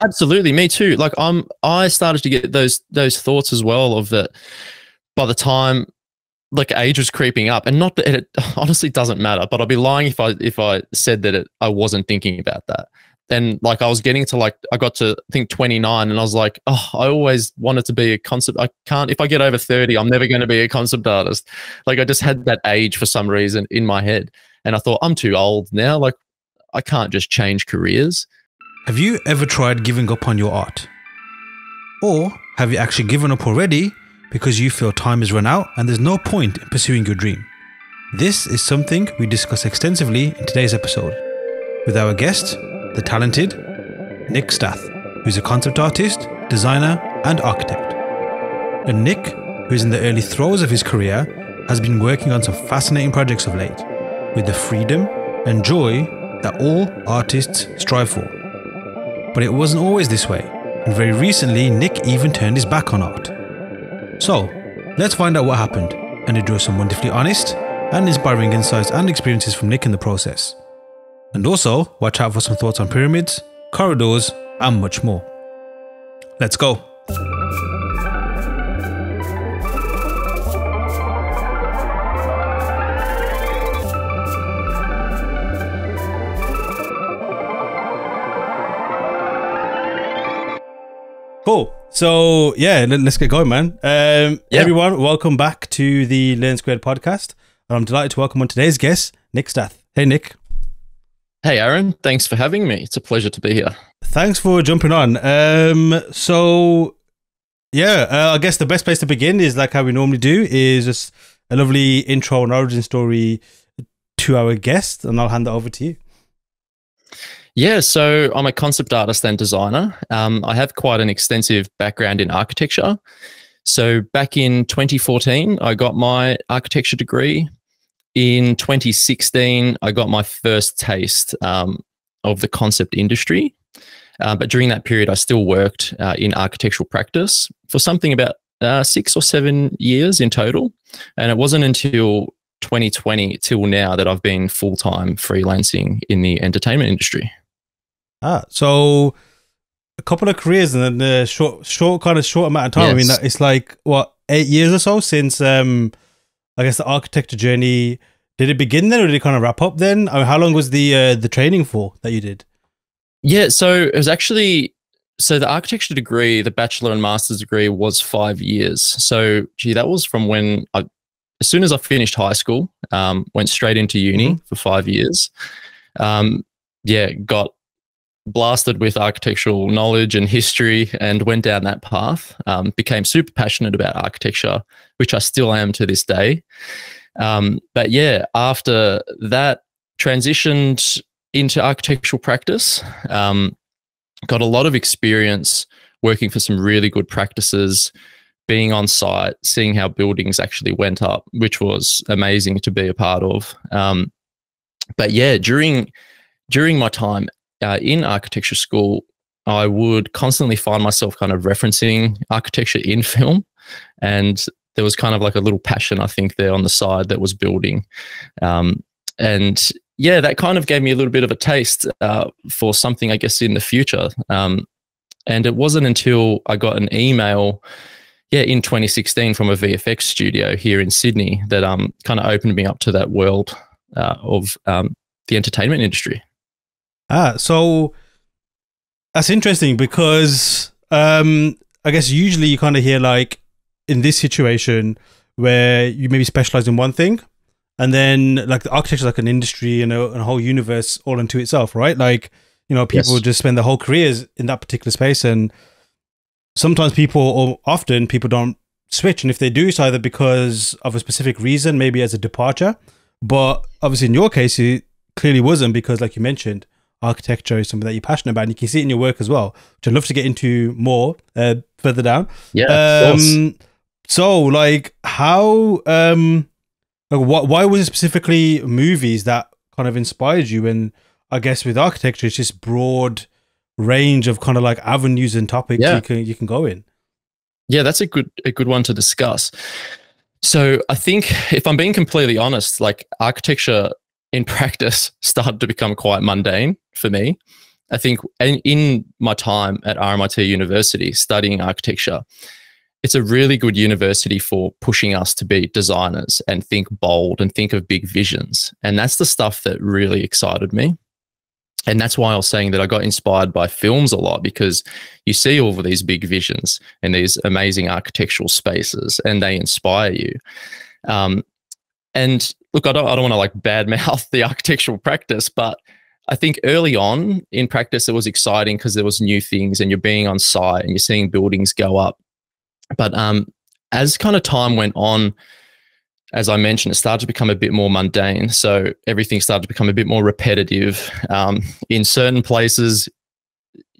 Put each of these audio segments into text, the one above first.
Absolutely, me too. Like I'm, I started to get those those thoughts as well of that. By the time like age was creeping up, and not that it honestly doesn't matter, but I'd be lying if I if I said that it, I wasn't thinking about that. And like I was getting to like I got to I think 29, and I was like, oh, I always wanted to be a concept. I can't if I get over 30, I'm never going to be a concept artist. Like I just had that age for some reason in my head, and I thought I'm too old now. Like I can't just change careers. Have you ever tried giving up on your art? Or have you actually given up already because you feel time has run out and there's no point in pursuing your dream? This is something we discuss extensively in today's episode with our guest, the talented Nick Stath, who's a concept artist, designer, and architect. And Nick, who is in the early throes of his career, has been working on some fascinating projects of late, with the freedom and joy that all artists strive for. But it wasn't always this way, and very recently, Nick even turned his back on art. So, let's find out what happened and enjoy some wonderfully honest and inspiring insights and experiences from Nick in the process. And also, watch out for some thoughts on pyramids, corridors, and much more. Let's go. So yeah, let, us get going, man. Um, Yeah. Everyone, welcome back to the Learn Squared podcast. And I'm delighted to welcome on today's guest, Nick Stath. Hey, Nick. Hey, Aaron, thanks for having me. It's a pleasure to be here. Thanks for jumping on. Um, so yeah, uh, I guess the best place to begin is like how we normally do is just a lovely intro and origin story to our guest, and I'll hand that over to you. Yeah, so I'm a concept artist and designer. Um, I have quite an extensive background in architecture. So back in 2014, I got my architecture degree. In 2016, I got my first taste um, of the concept industry. Uh, but during that period, I still worked uh, in architectural practice for something about uh, six or seven years in total. And it wasn't until 2020 till now that I've been full time freelancing in the entertainment industry. Ah, so a couple of careers and then a short, short kind of short amount of time. I mean, it's like what eight years or so since um, I guess the architecture journey. Did it begin then, or did it kind of wrap up then? I mean, how long was the uh, the training for that you did? Yeah, so it was actually so the architecture degree, the bachelor and master's degree was five years. So gee, that was from when I as soon as I finished high school, um, went straight into uni for five years. Um, yeah, got blasted with architectural knowledge and history and went down that path. Um, became super passionate about architecture, which I still am to this day. Um, but yeah, after that, transitioned into architectural practice. Um, got a lot of experience working for some really good practices, being on site, seeing how buildings actually went up, which was amazing to be a part of. Um, but yeah, during during my time uh, in architecture school, I would constantly find myself kind of referencing architecture in film, and there was kind of like a little passion I think there on the side that was building, um, and yeah, that kind of gave me a little bit of a taste uh, for something I guess in the future. Um, and it wasn't until I got an email, yeah, in 2016 from a VFX studio here in Sydney that um kind of opened me up to that world uh, of um, the entertainment industry. Ah, so that's interesting because um, I guess usually you kind of hear like in this situation where you maybe specialize in one thing, and then like the architecture is like an industry and a, and a whole universe all into itself, right? Like you know, people Yes. just spend their whole careers in that particular space, and sometimes people or often people don't switch, and if they do, it's either because of a specific reason, maybe as a departure. But obviously, in your case, it clearly wasn't because, like you mentioned, architecture is something that you're passionate about, and you can see it in your work as well, which I'd love to get into more uh, further down. Yeah. Um, so like how um, like what? Why was it specifically movies that kind of inspired you? And I guess with architecture, it's just broad range of kind of like avenues and topics Yeah. you can you can go in. Yeah, that's a good a good one to discuss. So I think if I'm being completely honest, like architecture in practice started to become quite mundane for me. I think in, in my time at RMIT University studying architecture, it's a really good university for pushing us to be designers and think bold and think of big visions. And that's the stuff that really excited me. And that's why I was saying that I got inspired by films a lot because you see all of these big visions and these amazing architectural spaces and they inspire you. Um, and look, I don't, I don't want to like badmouth the architectural practice, but I think early on in practice, it was exciting because there was new things and you're being on site and you're seeing buildings go up. But um, as kind of time went on, as I mentioned, it started to become a bit more mundane. So everything started to become a bit more repetitive. Um, in certain places,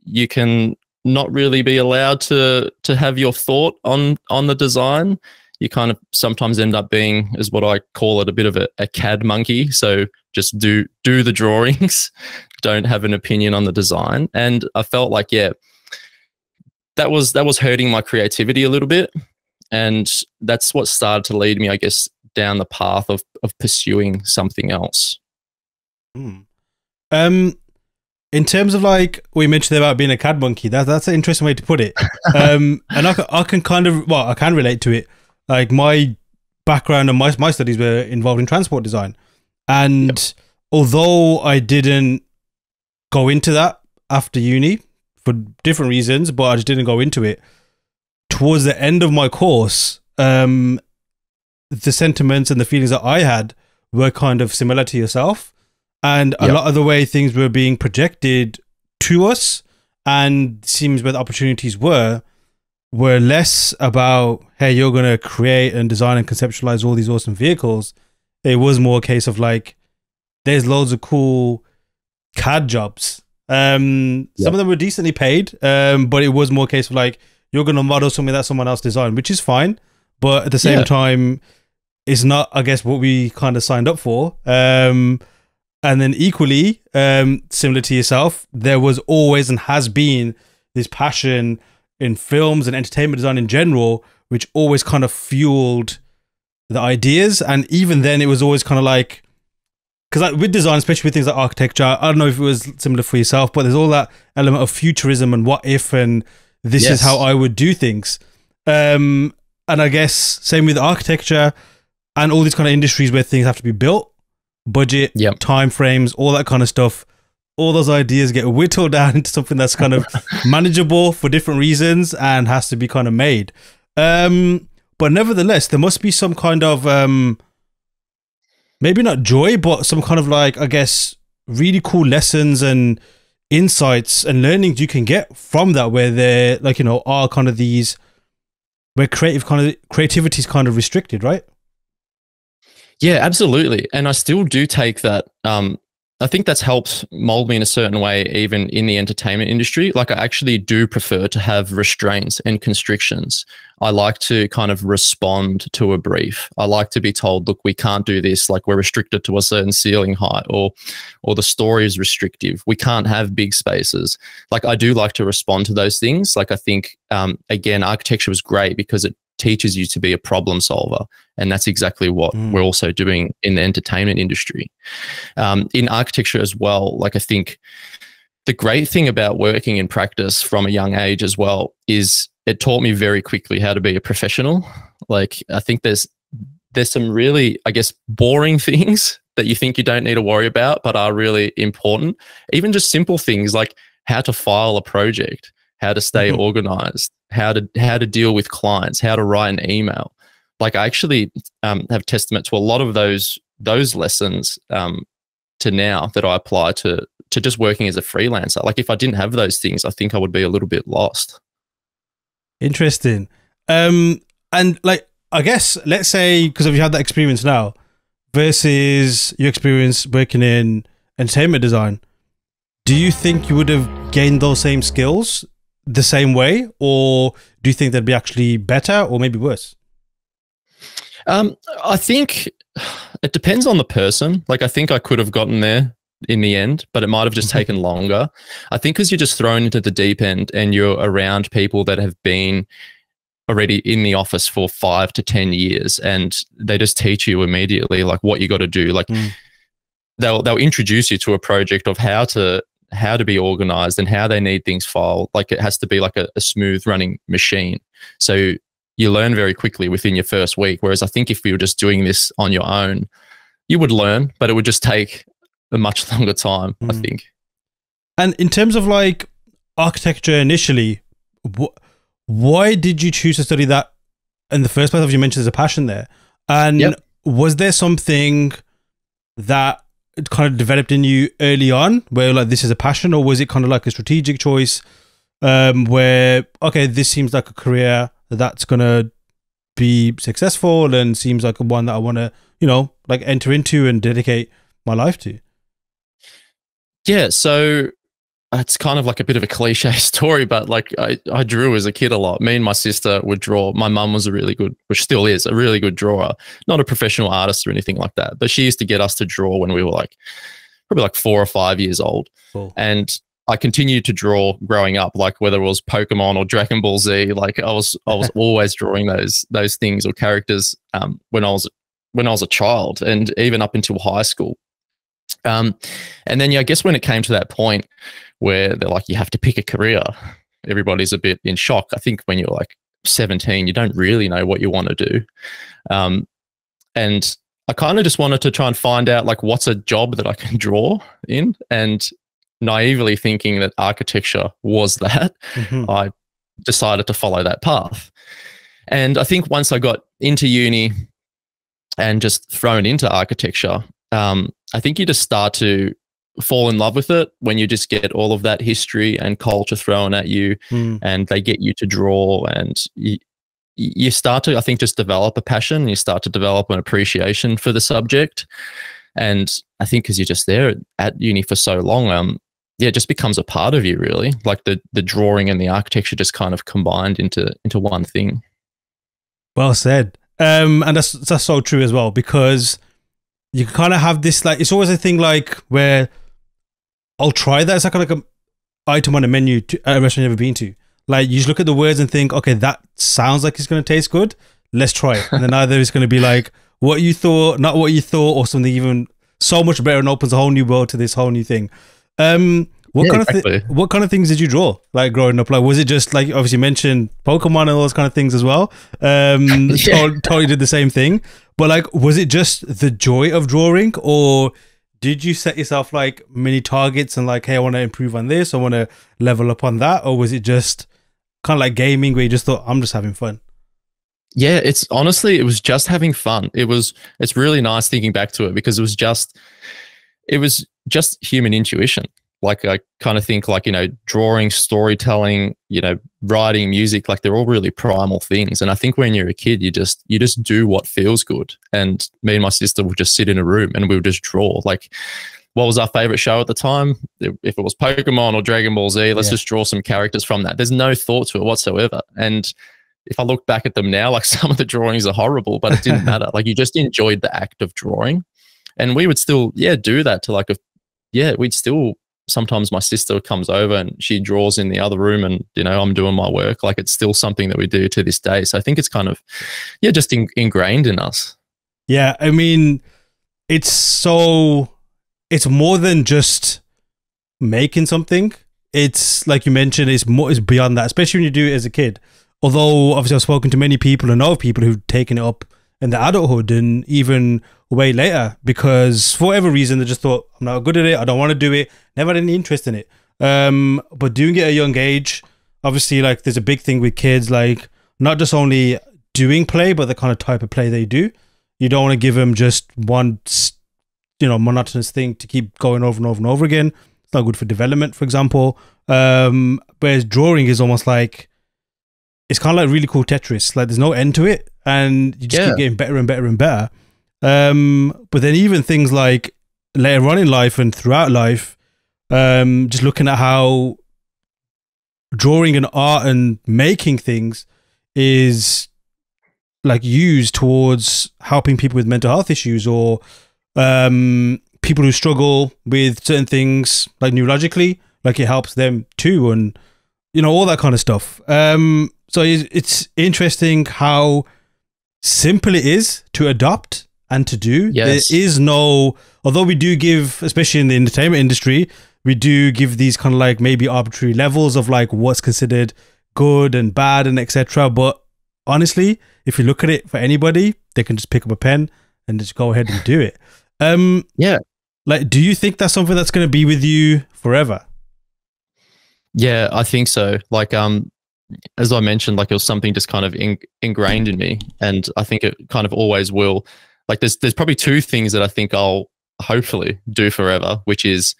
you can not really be allowed to to have your thought on on the design. You kind of sometimes end up being, is what I call it, a bit of a, a CAD monkey. So just do do the drawings, don't have an opinion on the design. And I felt like, yeah, that was that was hurting my creativity a little bit and that's what started to lead me i guess down the path of of pursuing something else hmm. um in terms of like we mentioned about being a cad monkey that that's an interesting way to put it um and I, I can kind of well i can relate to it like my background and my, my studies were involved in transport design and yep. although i didn't go into that after uni for different reasons, but I just didn't go into it. Towards the end of my course, um, the sentiments and the feelings that I had were kind of similar to yourself. And a lot of the way things were being projected to us and seems where the opportunities were were less about hey you're going to create and design and conceptualize all these awesome vehicles it was more a case of like there's loads of cool cad jobs um, Some of them were decently paid, um, but it was more a case of like you're going to model something that someone else designed, which is fine. But at the same yeah. time, it's not, I guess, what we kind of signed up for. Um, and then equally, um, similar to yourself, there was always and has been this passion in films and entertainment design in general, which always kind of fueled the ideas. And even then, it was always kind of like because like with design, especially with things like architecture, I don't know if it was similar for yourself, but there's all that element of futurism and what if and this yes. is how I would do things. Um, and I guess same with architecture and all these kind of industries where things have to be built, budget, yep. time frames, all that kind of stuff. All those ideas get whittled down into something that's kind of manageable for different reasons and has to be kind of made. Um, but nevertheless, there must be some kind of um, maybe not joy, but some kind of like, I guess, really cool lessons and insights and learnings you can get from that, where there, like, you know, are kind of these, where creative kind of creativity is kind of restricted, right? Yeah, absolutely. And I still do take that um, I think that's helped mold me in a certain way, even in the entertainment industry. Like, I actually do prefer to have restraints and constrictions. I like to kind of respond to a brief. I like to be told, look, we can't do this. Like, we're restricted to a certain ceiling height, or, or the story is restrictive. We can't have big spaces. Like, I do like to respond to those things. Like, I think, um, again, architecture was great because it teaches you to be a problem solver. And that's exactly what mm. we're also doing in the entertainment industry. Um, in architecture as well, like I think the great thing about working in practice from a young age as well is it taught me very quickly how to be a professional. Like I think there's there's some really, I guess, boring things that you think you don't need to worry about, but are really important. Even just simple things like how to file a project, how to stay mm-hmm. organized, how to how to deal with clients, how to write an email. Like I actually um, have testament to a lot of those those lessons um, to now that I apply to to just working as a freelancer. Like if I didn't have those things, I think I would be a little bit lost. Interesting. Um, and like I guess let's say because if you had that experience now versus your experience working in entertainment design, do you think you would have gained those same skills the same way, or do you think that'd be actually better or maybe worse? Um, I think it depends on the person. Like, I think I could have gotten there in the end, but it might have just mm-hmm. taken longer. I think because you're just thrown into the deep end and you're around people that have been already in the office for five to 10 years and they just teach you immediately like what you got to do. Like, mm. they'll, they'll introduce you to a project of how to how to be organized and how they need things filed. Like it has to be like a, a smooth running machine. So you learn very quickly within your first week. Whereas I think if you were just doing this on your own, you would learn, but it would just take a much longer time, mm. I think. And in terms of like architecture initially, wh- why did you choose to study that in the first place? As you mentioned, there's a passion there. And yep. was there something that kind of developed in you early on where like this is a passion or was it kind of like a strategic choice um, where, okay, this seems like a career that's to be successful and seems like one that I want to, you know, like enter into and dedicate my life to? Yeah. So it's kind of like a bit of a cliche story, but like I, I drew as a kid a lot. Me and my sister would draw. My mum was a really good, which still is a really good drawer, not a professional artist or anything like that. But she used to get us to draw when we were like probably like four or five years old. Cool. And I continued to draw growing up, like whether it was Pokemon or Dragon Ball Z. Like I was, I was always drawing those those things or characters um, when I was when I was a child, and even up until high school. Um, and then yeah, I guess when it came to that point where they're like, you have to pick a career, everybody's a bit in shock. I think when you're like 17, you don't really know what you want to do. Um, and I kind of just wanted to try and find out like what's a job that I can draw in, and naively thinking that architecture was that, mm-hmm. I decided to follow that path. And I think once I got into uni and just thrown into architecture, um, I think you just start to fall in love with it when you just get all of that history and culture thrown at you mm. and they get you to draw and you, you start to i think just develop a passion. You start to develop an appreciation for the subject. And i think because you're just there at uni for so long um yeah it just becomes a part of you really. Like the the drawing and the architecture just kind of combined into into one thing. Well said. Um and that's that's so true as well because you kind of have this like it's always a thing like where I'll try that. It's like like a item on a menu to a restaurant you've never been to. Like you just look at the words and think, okay, that sounds like it's going to taste good. Let's try it. And then either it's going to be like what you thought, not what you thought, or something even so much better and opens a whole new world to this whole new thing. Um, what yeah, kind of th- what kind of things did you draw like growing up? Like was it just like obviously mentioned Pokemon and all those kind of things as well? Um, yeah. totally did the same thing. But like, was it just the joy of drawing, or did you set yourself like mini targets and like, hey, I want to improve on this, I want to level up on that, or was it just kind of like gaming where you just thought, I'm just having fun? Yeah, it's honestly, it was just having fun. It was, it's really nice thinking back to it because it was just, it was just human intuition like I kind of think like you know drawing, storytelling, you know, writing, music, like they're all really primal things. And I think when you're a kid, you just you just do what feels good. And me and my sister would just sit in a room and we would just draw. Like, what was our favorite show at the time? If it was Pokemon or Dragon Ball Z, let's yeah. just draw some characters from that. There's no thought to it whatsoever. And if I look back at them now, like some of the drawings are horrible, but it didn't matter. Like you just enjoyed the act of drawing. And we would still, yeah, do that to like a yeah, we'd still sometimes my sister comes over and she draws in the other room and you know i'm doing my work. Like it's still something that we do to this day. So i think it's kind of yeah just in, ingrained in us. Yeah i mean it's so it's more than just making something. It's like you mentioned it's more it's beyond that especially when you do it as a kid. Although obviously i've spoken to many people and know people who've taken it up in the adulthood and even way later because for whatever reason they just thought I'm not good at it. I don't want to do it. Never had any interest in it. Um, but doing it at a young age, obviously, like there's a big thing with kids, like not just only doing play, but the kind of type of play they do. You don't want to give them just one, you know, monotonous thing to keep going over and over and over again. It's not good for development, for example. Um, whereas drawing is almost like it's kind of like really cool Tetris. Like there's no end to it, and you just yeah. keep getting better and better and better. Um, but then even things like later on in life and throughout life, um, just looking at how drawing and art and making things is like used towards helping people with mental health issues or um, people who struggle with certain things like neurologically, like it helps them too, and you know all that kind of stuff. Um, so it's, it's interesting how simple it is to adopt and to do. Yes. There is no, although we do give, especially in the entertainment industry, we do give these kind of like maybe arbitrary levels of like what's considered good and bad and etc. But honestly, if you look at it for anybody, they can just pick up a pen and just go ahead and do it. Um, yeah. Like, do you think that's something that's going to be with you forever? Yeah, I think so. Like, um, as I mentioned, like it was something just kind of in, ingrained in me, and I think it kind of always will. Like, there's there's probably two things that I think I'll hopefully do forever, which is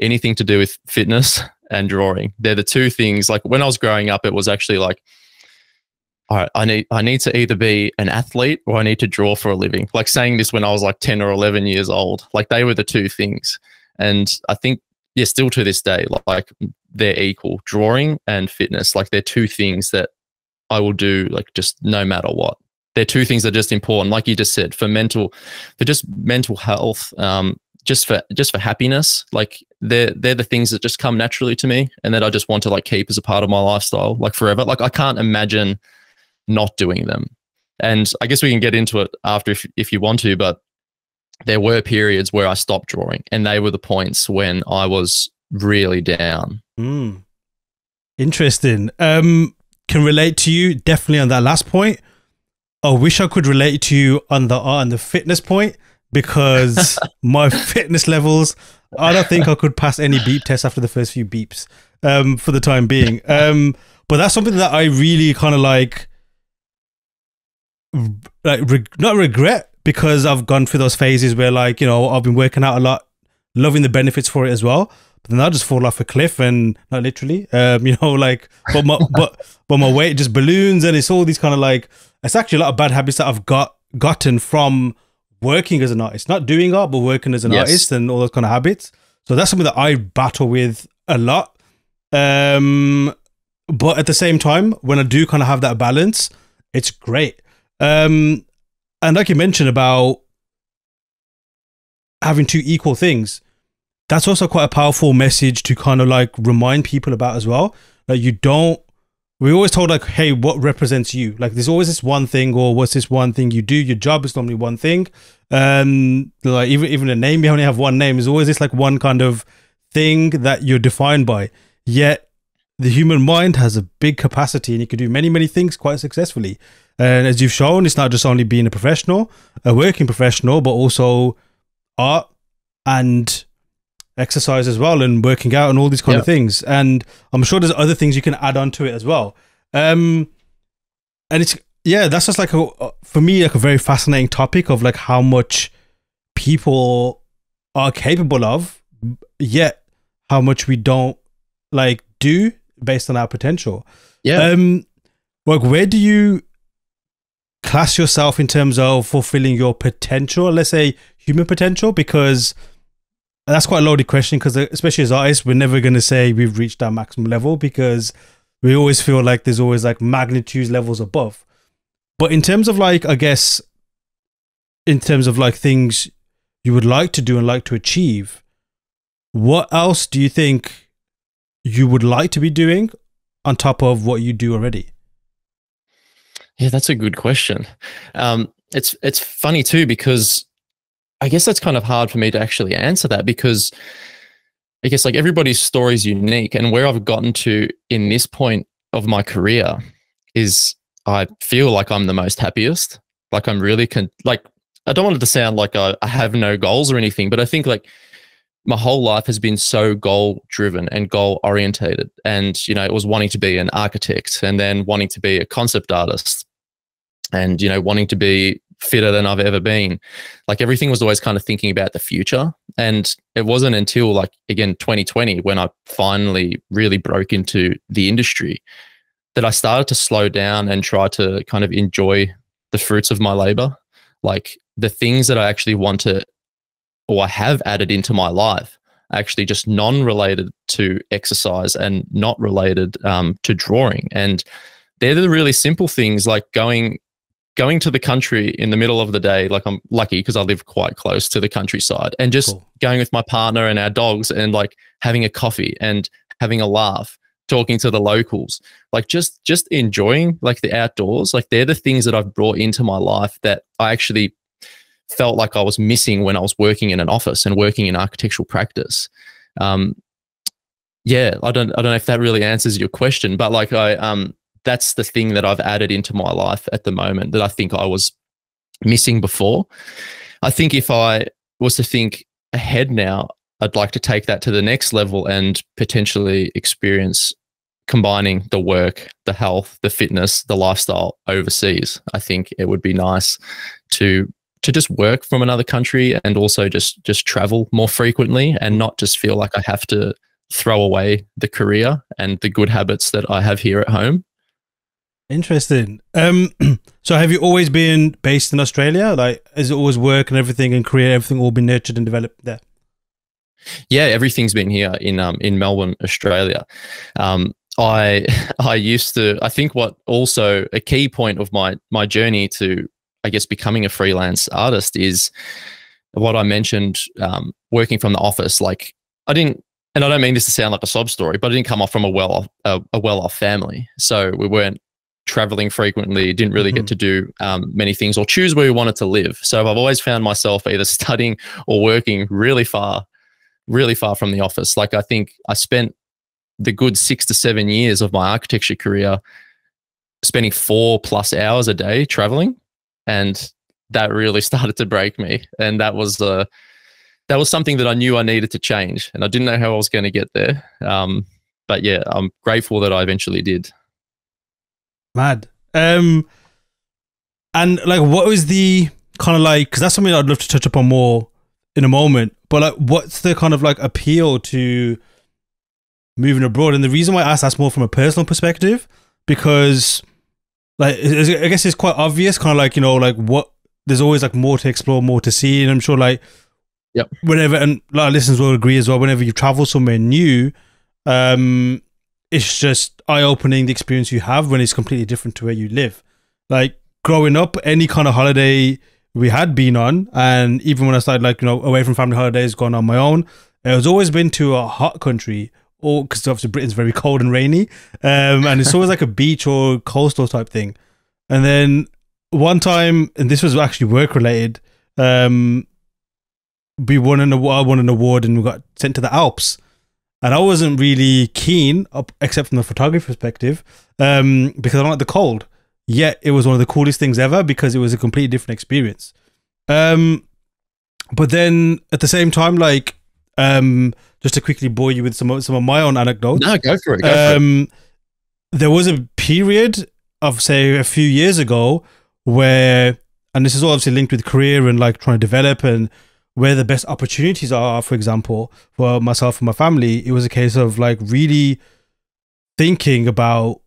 anything to do with fitness and drawing. They're the two things. Like when I was growing up, it was actually like, all right, I need I need to either be an athlete or I need to draw for a living. Like saying this when I was like 10 or 11 years old. Like they were the two things. And I think yeah, still to this day, like they're equal. Drawing and fitness, like they're two things that I will do like just no matter what. They're two things that are just important, like you just said, for mental, for just mental health, um, just for just for happiness. Like they're they're the things that just come naturally to me, and that I just want to like keep as a part of my lifestyle, like forever. Like I can't imagine not doing them. And I guess we can get into it after if, if you want to, but there were periods where I stopped drawing, and they were the points when I was really down. Mm. Interesting. Um, can relate to you definitely on that last point. I wish I could relate to you on the and the fitness point because my fitness levels, I don't think I could pass any beep test after the first few beeps. Um, for the time being. Um, but that's something that I really kind of like like not regret because I've gone through those phases where like you know I've been working out a lot, loving the benefits for it as well. But then I just fall off a cliff and not literally, um, you know, like but my but but my weight just balloons and it's all these kind of like it's actually a lot of bad habits that I've got gotten from working as an artist, not doing art but working as an yes. artist and all those kind of habits. So that's something that I battle with a lot. Um, but at the same time, when I do kind of have that balance, it's great um, and like you mentioned about having two equal things, that's also quite a powerful message to kind of like remind people about as well. Like you don't. We always told like, hey, what represents you? Like, there's always this one thing, or what's this one thing you do? Your job is normally one thing. Um, like even even a name, you only have one name. There's always this like one kind of thing that you're defined by. Yet the human mind has a big capacity, and you can do many many things quite successfully. And as you've shown, it's not just only being a professional, a working professional, but also art and exercise as well and working out and all these kind yep. of things. And I'm sure there's other things you can add on to it as well. Um, and it's, yeah, that's just like a, for me, like a very fascinating topic of like how much people are capable of, yet how much we don't like do based on our potential. Yeah. Um, like where do you class yourself in terms of fulfilling your potential, let's say human potential? Because that's quite a loaded question because uh, especially as artists, we're never going to say we've reached our maximum level because we always feel like there's always like magnitudes levels above. But in terms of like, I guess, in terms of like things you would like to do and like to achieve, what else do you think you would like to be doing on top of what you do already? Yeah, that's a good question. Um, it's it's funny too because I guess that's kind of hard for me to actually answer that because I guess like everybody's story is unique, and where I've gotten to in this point of my career is I feel like I'm the most happiest. Like I'm really con- like I don't want it to sound like I, I have no goals or anything, but I think like my whole life has been so goal driven and goal orientated. And, you know, it was wanting to be an architect and then wanting to be a concept artist and, you know, wanting to be fitter than I've ever been. Like everything was always kind of thinking about the future. And it wasn't until like, again, 2020 when I finally really broke into the industry that I started to slow down and try to kind of enjoy the fruits of my labor. Like the things that I actually want to or I have added into my life actually just non-related to exercise and not related um, to drawing and they're the really simple things like going going to the country in the middle of the day like i'm lucky because i live quite close to the countryside and just cool. going with my partner and our dogs and like having a coffee and having a laugh talking to the locals like just just enjoying like the outdoors like they're the things that i've brought into my life that i actually felt like I was missing when I was working in an office and working in architectural practice. Um, yeah, I don't I don't know if that really answers your question, but like I um that's the thing that I've added into my life at the moment that I think I was missing before. I think if I was to think ahead now, I'd like to take that to the next level and potentially experience combining the work, the health, the fitness, the lifestyle overseas. I think it would be nice to to just work from another country and also just just travel more frequently and not just feel like I have to throw away the career and the good habits that I have here at home. Interesting. Um, so have you always been based in Australia? Like, is it always work and everything and career, everything all been nurtured and developed there? Yeah, everything's been here in um in Melbourne, Australia. Um, I I used to I think what also a key point of my my journey to I guess becoming a freelance artist is what I mentioned um, working from the office. Like I didn't and I don't mean this to sound like a sob story, but I didn't come off from a well off a, a well off family, so we weren't traveling frequently, didn't really mm-hmm. get to do um, many things or choose where we wanted to live. So I've always found myself either studying or working really far, really far from the office. Like I think I spent the good six to seven years of my architecture career spending four plus hours a day traveling, and that really started to break me. And that was uh, that was something that I knew I needed to change, and I didn't know how I was going to get there. Um, but yeah, I'm grateful that I eventually did. Mad. Um, and like, what was the kind of like? Because that's something I'd love to touch upon more in a moment. But like, what's the kind of like appeal to moving abroad? And the reason why I ask that's more from a personal perspective because, like, I guess it's quite obvious, kind of like you know, like what there's always like more to explore, more to see, and I'm sure like Yep. Whenever, and a lot of listeners will agree as well, whenever you travel somewhere new, um, it's just eye opening the experience you have when it's completely different to where you live. Like growing up, any kind of holiday we had been on, and even when I started, like, you know, away from family holidays, going on my own, it was always been to a hot country or because obviously Britain's very cold and rainy, um, and it's always like a beach or coastal type thing. And then one time, and this was actually work related, um, we won an award, won an award, and we got sent to the Alps. And I wasn't really keen, except from the photography perspective, um, because I don't like the cold. Yet it was one of the coolest things ever because it was a completely different experience. Um, but then at the same time, like, um, just to quickly bore you with some some of my own anecdotes. No, go for it. Go um, for it. There was a period of say a few years ago where, and this is obviously linked with career and like trying to develop and where the best opportunities are, for example, for myself and my family, it was a case of like really thinking about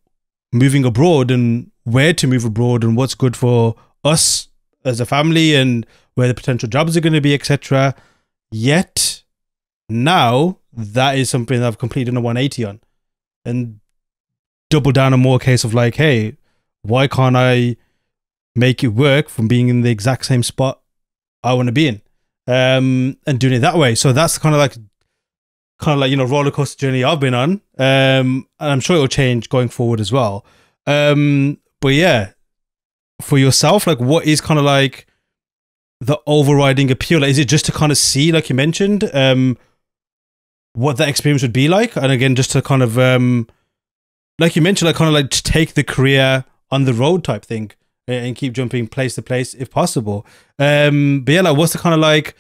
moving abroad and where to move abroad and what's good for us as a family and where the potential jobs are going to be, etc. Yet now that is something that I've completed a 180 on and double down on more case of like, hey, why can't I make it work from being in the exact same spot I want to be in? um, and doing it that way. So that's kind of like kind of like you know roller coaster journey I've been on, um, and I'm sure it'll change going forward as well. Um, but yeah, for yourself, like what is kind of like the overriding appeal? Like, is it just to kind of see, like you mentioned, um, what that experience would be like, and again, just to kind of um, like you mentioned, like kind of like to take the career on the road type thing and keep jumping place to place if possible. Um, but yeah, like what's the kind of like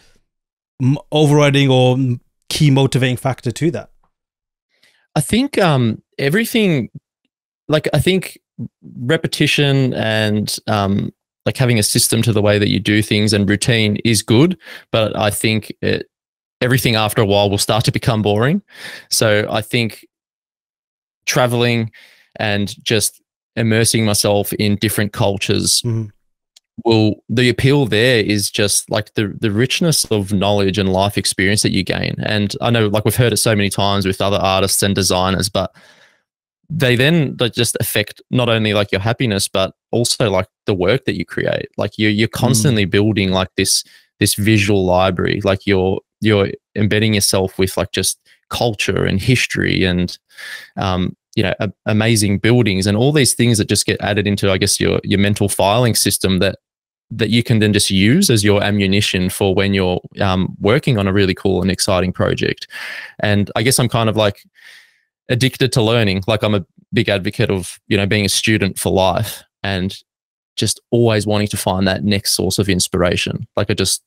overriding or key motivating factor to that? I think um, everything, like I think repetition and um, like having a system to the way that you do things and routine is good, but I think it, everything after a while will start to become boring. So I think traveling and just immersing myself in different cultures mm-hmm. will the appeal there is just like the the richness of knowledge and life experience that you gain and i know like we've heard it so many times with other artists and designers but they then they just affect not only like your happiness but also like the work that you create like you you're constantly mm. building like this this visual library like you're you're embedding yourself with like just culture and history and um, you know a, amazing buildings and all these things that just get added into i guess your your mental filing system that that you can then just use as your ammunition for when you're um, working on a really cool and exciting project and i guess i'm kind of like addicted to learning. Like I'm a big advocate of, you know, being a student for life and just always wanting to find that next source of inspiration. Like I just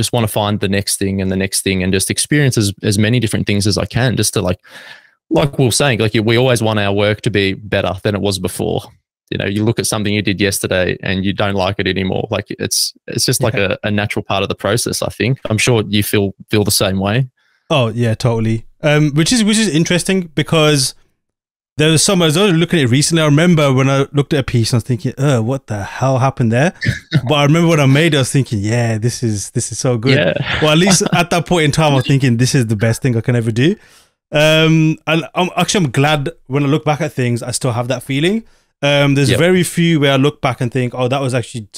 just want to find the next thing and the next thing and just experience as, as many different things as I can just to like like we were saying, like we always want our work to be better than it was before. You know, you look at something you did yesterday and you don't like it anymore. Like it's it's just like yeah. a, a natural part of the process. I think. I'm sure you feel feel the same way. Oh yeah, totally. Um, which is which is interesting because there was some I was looking at it recently. I remember when I looked at a piece, I was thinking, "Uh, what the hell happened there?" but I remember when I made it, I was thinking, "Yeah, this is this is so good." Yeah. well, at least at that point in time, I was thinking, "This is the best thing I can ever do." Um, and I'm actually I'm glad when I look back at things, I still have that feeling. Um, there's yep. very few where I look back and think, "Oh, that was actually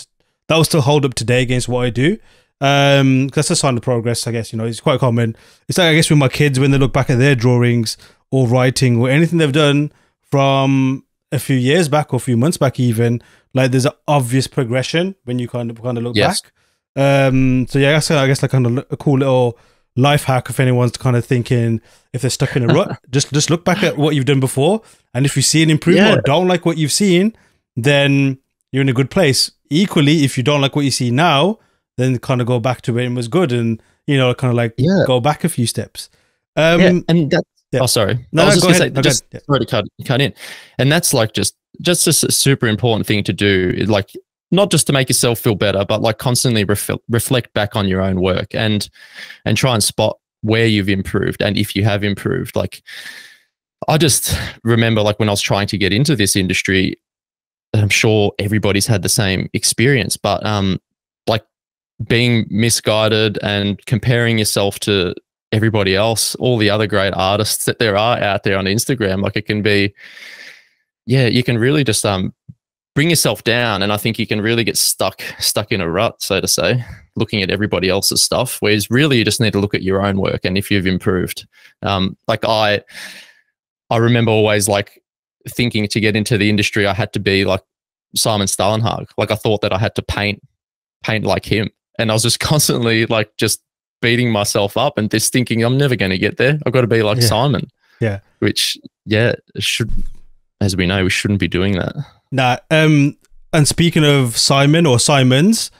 that was still hold up today against what I do." Um, that's a sign of progress, I guess. You know, it's quite common. It's like I guess with my kids when they look back at their drawings or writing or anything they've done from a few years back or a few months back, even like there's an obvious progression when you kind of kind of look yes. back. Um, so yeah, I guess I guess like kind of a cool little life hack if anyone's kind of thinking if they're stuck in a rut, just just look back at what you've done before, and if you see an improvement yeah. or don't like what you've seen, then you're in a good place. Equally, if you don't like what you see now, then kind of go back to where it was good and you know kind of like yeah. go back a few steps um yeah, and that yeah. oh sorry no, I was no, just gonna ahead. say just yeah. sorry to cut, cut in and that's like just just a super important thing to do like not just to make yourself feel better but like constantly ref- reflect back on your own work and and try and spot where you've improved and if you have improved like i just remember like when i was trying to get into this industry i'm sure everybody's had the same experience but um like being misguided and comparing yourself to everybody else, all the other great artists that there are out there on Instagram. Like it can be, yeah, you can really just um bring yourself down, and I think you can really get stuck stuck in a rut, so to say, looking at everybody else's stuff. Whereas really, you just need to look at your own work and if you've improved. Um, like I, I remember always like thinking to get into the industry, I had to be like Simon Stålenhag. Like I thought that I had to paint paint like him and I was just constantly like just beating myself up and just thinking I'm never going to get there. I've got to be like yeah. Simon. Yeah. Which yeah, should as we know, we shouldn't be doing that. Nah. Um. And speaking of Simon or Simons,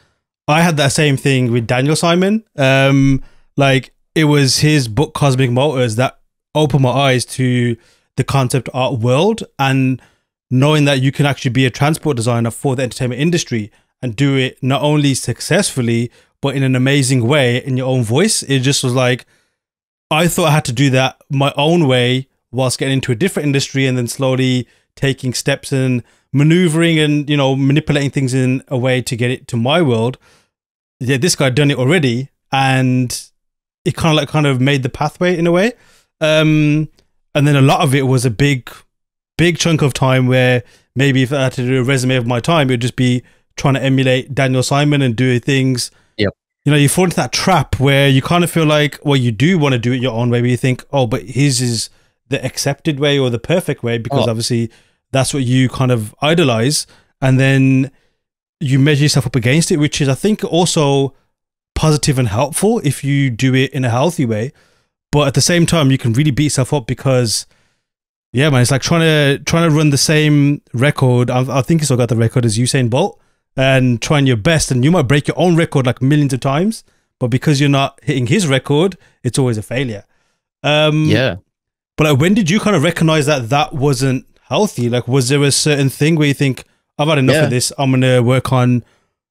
I had that same thing with Daniel Simon. Um. Like it was his book Cosmic Motors that opened my eyes to the concept art world and knowing that you can actually be a transport designer for the entertainment industry and do it not only successfully but in an amazing way in your own voice. It just was like I thought I had to do that my own way whilst getting into a different industry and then slowly taking steps and maneuvering and you know manipulating things in a way to get it to my world. Yeah, this guy done it already, and it kind of like kind of made the pathway in a way. Um, and then a lot of it was a big, big chunk of time where maybe if I had to do a resume of my time, it would just be trying to emulate Daniel Simon and do things. You know, you fall into that trap where you kind of feel like, well, you do want to do it your own way, but you think, oh, but his is the accepted way or the perfect way because oh. obviously that's what you kind of idolize. And then you measure yourself up against it, which is, I think, also positive and helpful if you do it in a healthy way. But at the same time, you can really beat yourself up because, yeah, man, it's like trying to trying to run the same record. I, I think he's still got the record as Usain Bolt, and trying your best and you might break your own record like millions of times but because you're not hitting his record it's always a failure. Um yeah. but like, when did you kind of recognize that that wasn't healthy? Like was there a certain thing where you think i've had enough yeah. of this i'm gonna work on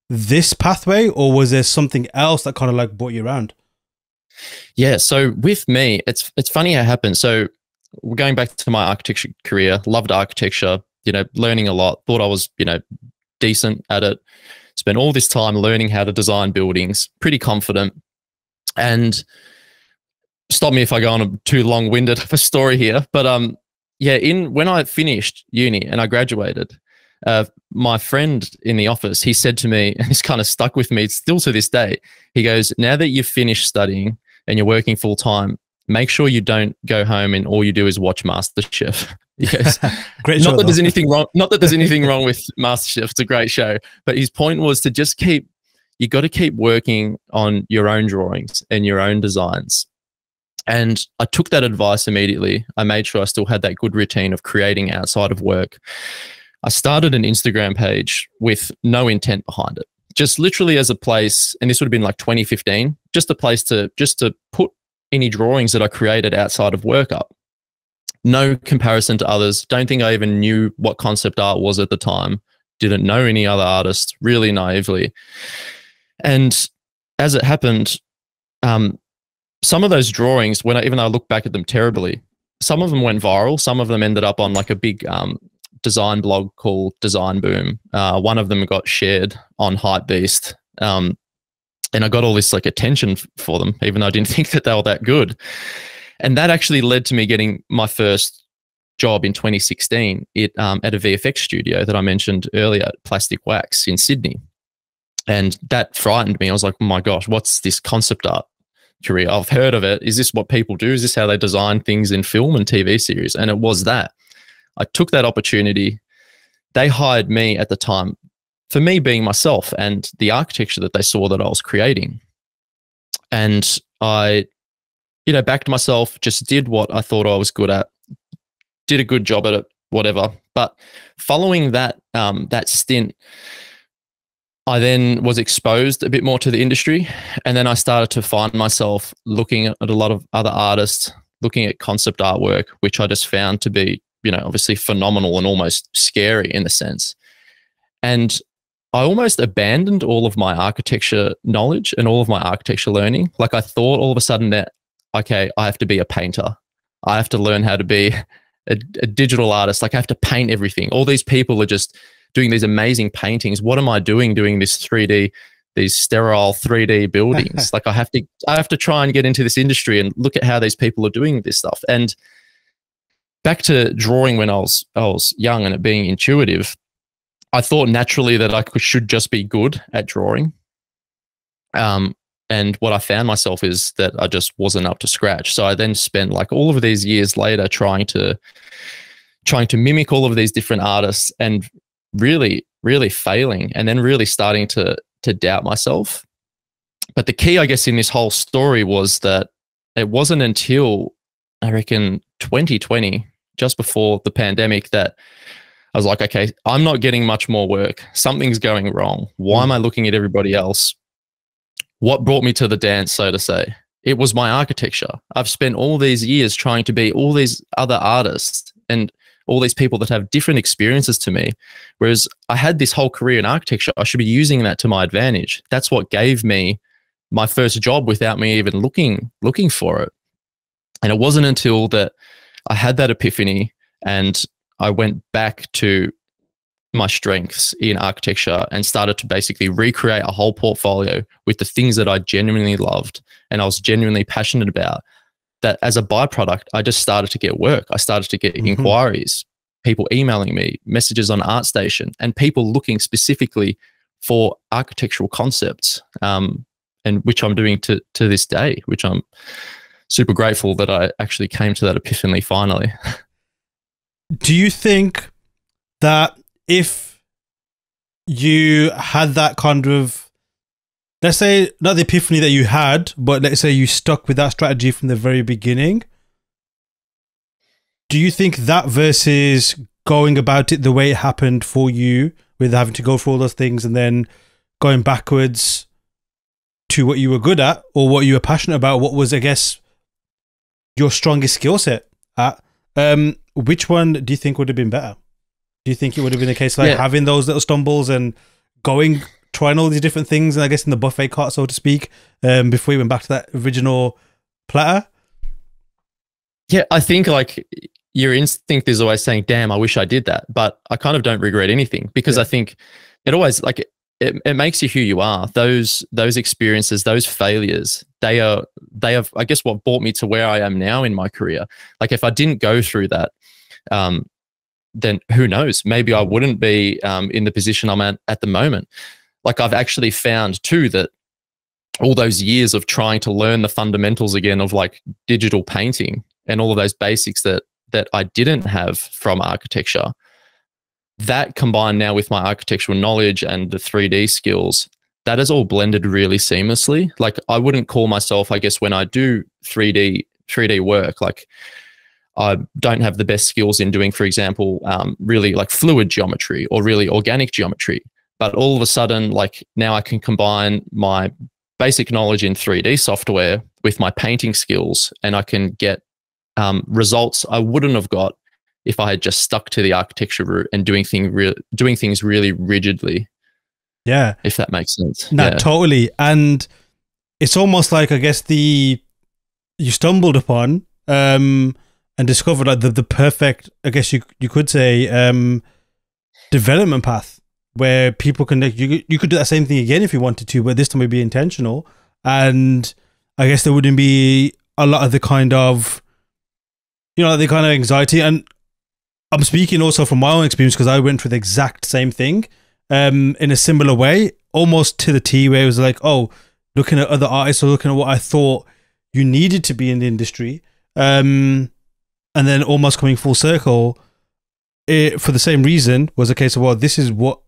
this pathway or was there something else that kind of like brought you around? Yeah so with me it's it's funny how it happened. So we're going back to my architecture career loved architecture you know learning a lot thought i was you know decent at it. Spent all this time learning how to design buildings, pretty confident. And stop me if I go on a too long-winded of a story here, but um, yeah, in when I finished uni and I graduated, uh, my friend in the office, he said to me, and it's kind of stuck with me still to this day. He goes, "Now that you've finished studying and you're working full time, make sure you don't go home and all you do is watch MasterChef." Yes. great Not that though. there's anything wrong. Not that there's anything wrong with MasterChef. It's a great show. But his point was to just keep. You got to keep working on your own drawings and your own designs, And I took that advice immediately. I made sure I still had that good routine of creating outside of work. I started an Instagram page with no intent behind it, just literally as a place, and this would have been like 2015, just a place to just to put any drawings that I created outside of work up. No comparison to others. Don't think I even knew what concept art was at the time. Didn't know any other artists, really naively. And as it happened, um, some of those drawings, when I, even though I look back at them terribly, some of them went viral. Some of them ended up on like a big um, design blog called Design Boom. Uh, one of them got shared on Hypebeast. Um, and I got all this like attention for them, even though I didn't think that they were that good. And that actually led to me getting my first job in 2016 it, um, at a VFX studio that I mentioned earlier, Plastic Wax in Sydney. And that frightened me. I was like, oh my gosh, what's this concept art career? I've heard of it. Is this what people do? Is this how they design things in film and TV series? And it was that. I took that opportunity. They hired me at the time for me being myself and the architecture that they saw that I was creating. And I, you know, backed myself, just did what I thought I was good at, did a good job at it, whatever. But following that um, that stint, I then was exposed a bit more to the industry. And then I started to find myself looking at a lot of other artists, looking at concept artwork, which I just found to be, you know, obviously phenomenal and almost scary in a sense. And I almost abandoned all of my architecture knowledge and all of my architecture learning. Like I thought all of a sudden that, okay, I have to be a painter. I have to learn how to be a, a digital artist. Like I have to paint everything. All these people are just doing these amazing paintings. What am I doing doing this 3D, these sterile 3D buildings? like I have to, I have to try and get into this industry and look at how these people are doing this stuff. And back to drawing when I was, I was young and it being intuitive, I thought naturally that I could, should just be good at drawing. Um, and what I found myself is that I just wasn't up to scratch. So I then spent like all of these years later trying to trying to mimic all of these different artists and really, really failing and then really starting to to doubt myself. But the key, I guess, in this whole story was that it wasn't until I reckon 2020, just before the pandemic, that I was like, okay, I'm not getting much more work. Something's going wrong. Why am hmm. I looking at everybody else? What brought me to the dance, so to say? It was my architecture. I've spent all these years trying to be all these other artists and all these people that have different experiences to me. Whereas I had this whole career in architecture, I should be using that to my advantage. That's what gave me my first job without me even looking looking for it. And it wasn't until that I had that epiphany and I went back to my strengths in architecture and started to basically recreate a whole portfolio with the things that I genuinely loved and I was genuinely passionate about. That as a byproduct, I just started to get work. I started to get mm-hmm. inquiries, people emailing me, messages on ArtStation, and people looking specifically for architectural concepts, um, and which I'm doing to to this day, which I'm super grateful that I actually came to that epiphany finally. do you think that if you had that kind of let's say not the epiphany that you had but let's say you stuck with that strategy from the very beginning do you think that versus going about it the way it happened for you with having to go through all those things and then going backwards to what you were good at or what you were passionate about what was i guess your strongest skill set at um which one do you think would have been better? Do you think it would have been a case like yeah. having those little stumbles and going, trying all these different things, and I guess in the buffet cart, so to speak, um, before you went back to that original platter? Yeah, I think like your instinct is always saying, damn, I wish I did that. But I kind of don't regret anything because yeah. I think it always like it, it makes you who you are. Those those experiences, those failures, they are they have I guess what brought me to where I am now in my career. Like if I didn't go through that, um, then who knows? Maybe I wouldn't be um, in the position I'm at at the moment. Like I've actually found too that all those years of trying to learn the fundamentals again of like digital painting and all of those basics that that I didn't have from architecture that combined now with my architectural knowledge and the 3D skills, that is all blended really seamlessly. Like I wouldn't call myself, I guess, when I do 3D 3D work. Like I don't have the best skills in doing, for example, um, really like fluid geometry or really organic geometry. But all of a sudden, like now I can combine my basic knowledge in 3D software with my painting skills, and I can get um, results I wouldn't have got if I had just stuck to the architecture route and doing thing re- doing things really rigidly. Yeah, if that makes sense. No, yeah. totally. And it's almost like I guess the you stumbled upon um and discovered like the, the perfect I guess you you could say um development path where people can you you could do that same thing again if you wanted to, but this time would be intentional. And I guess there wouldn't be a lot of the kind of you know the kind of anxiety and I'm speaking also from my own experience because I went through the exact same thing um, in a similar way, almost to the T, where it was like, oh, looking at other artists or looking at what I thought you needed to be in the industry, um, and then almost coming full circle, it, for the same reason, was a case of, well, this is what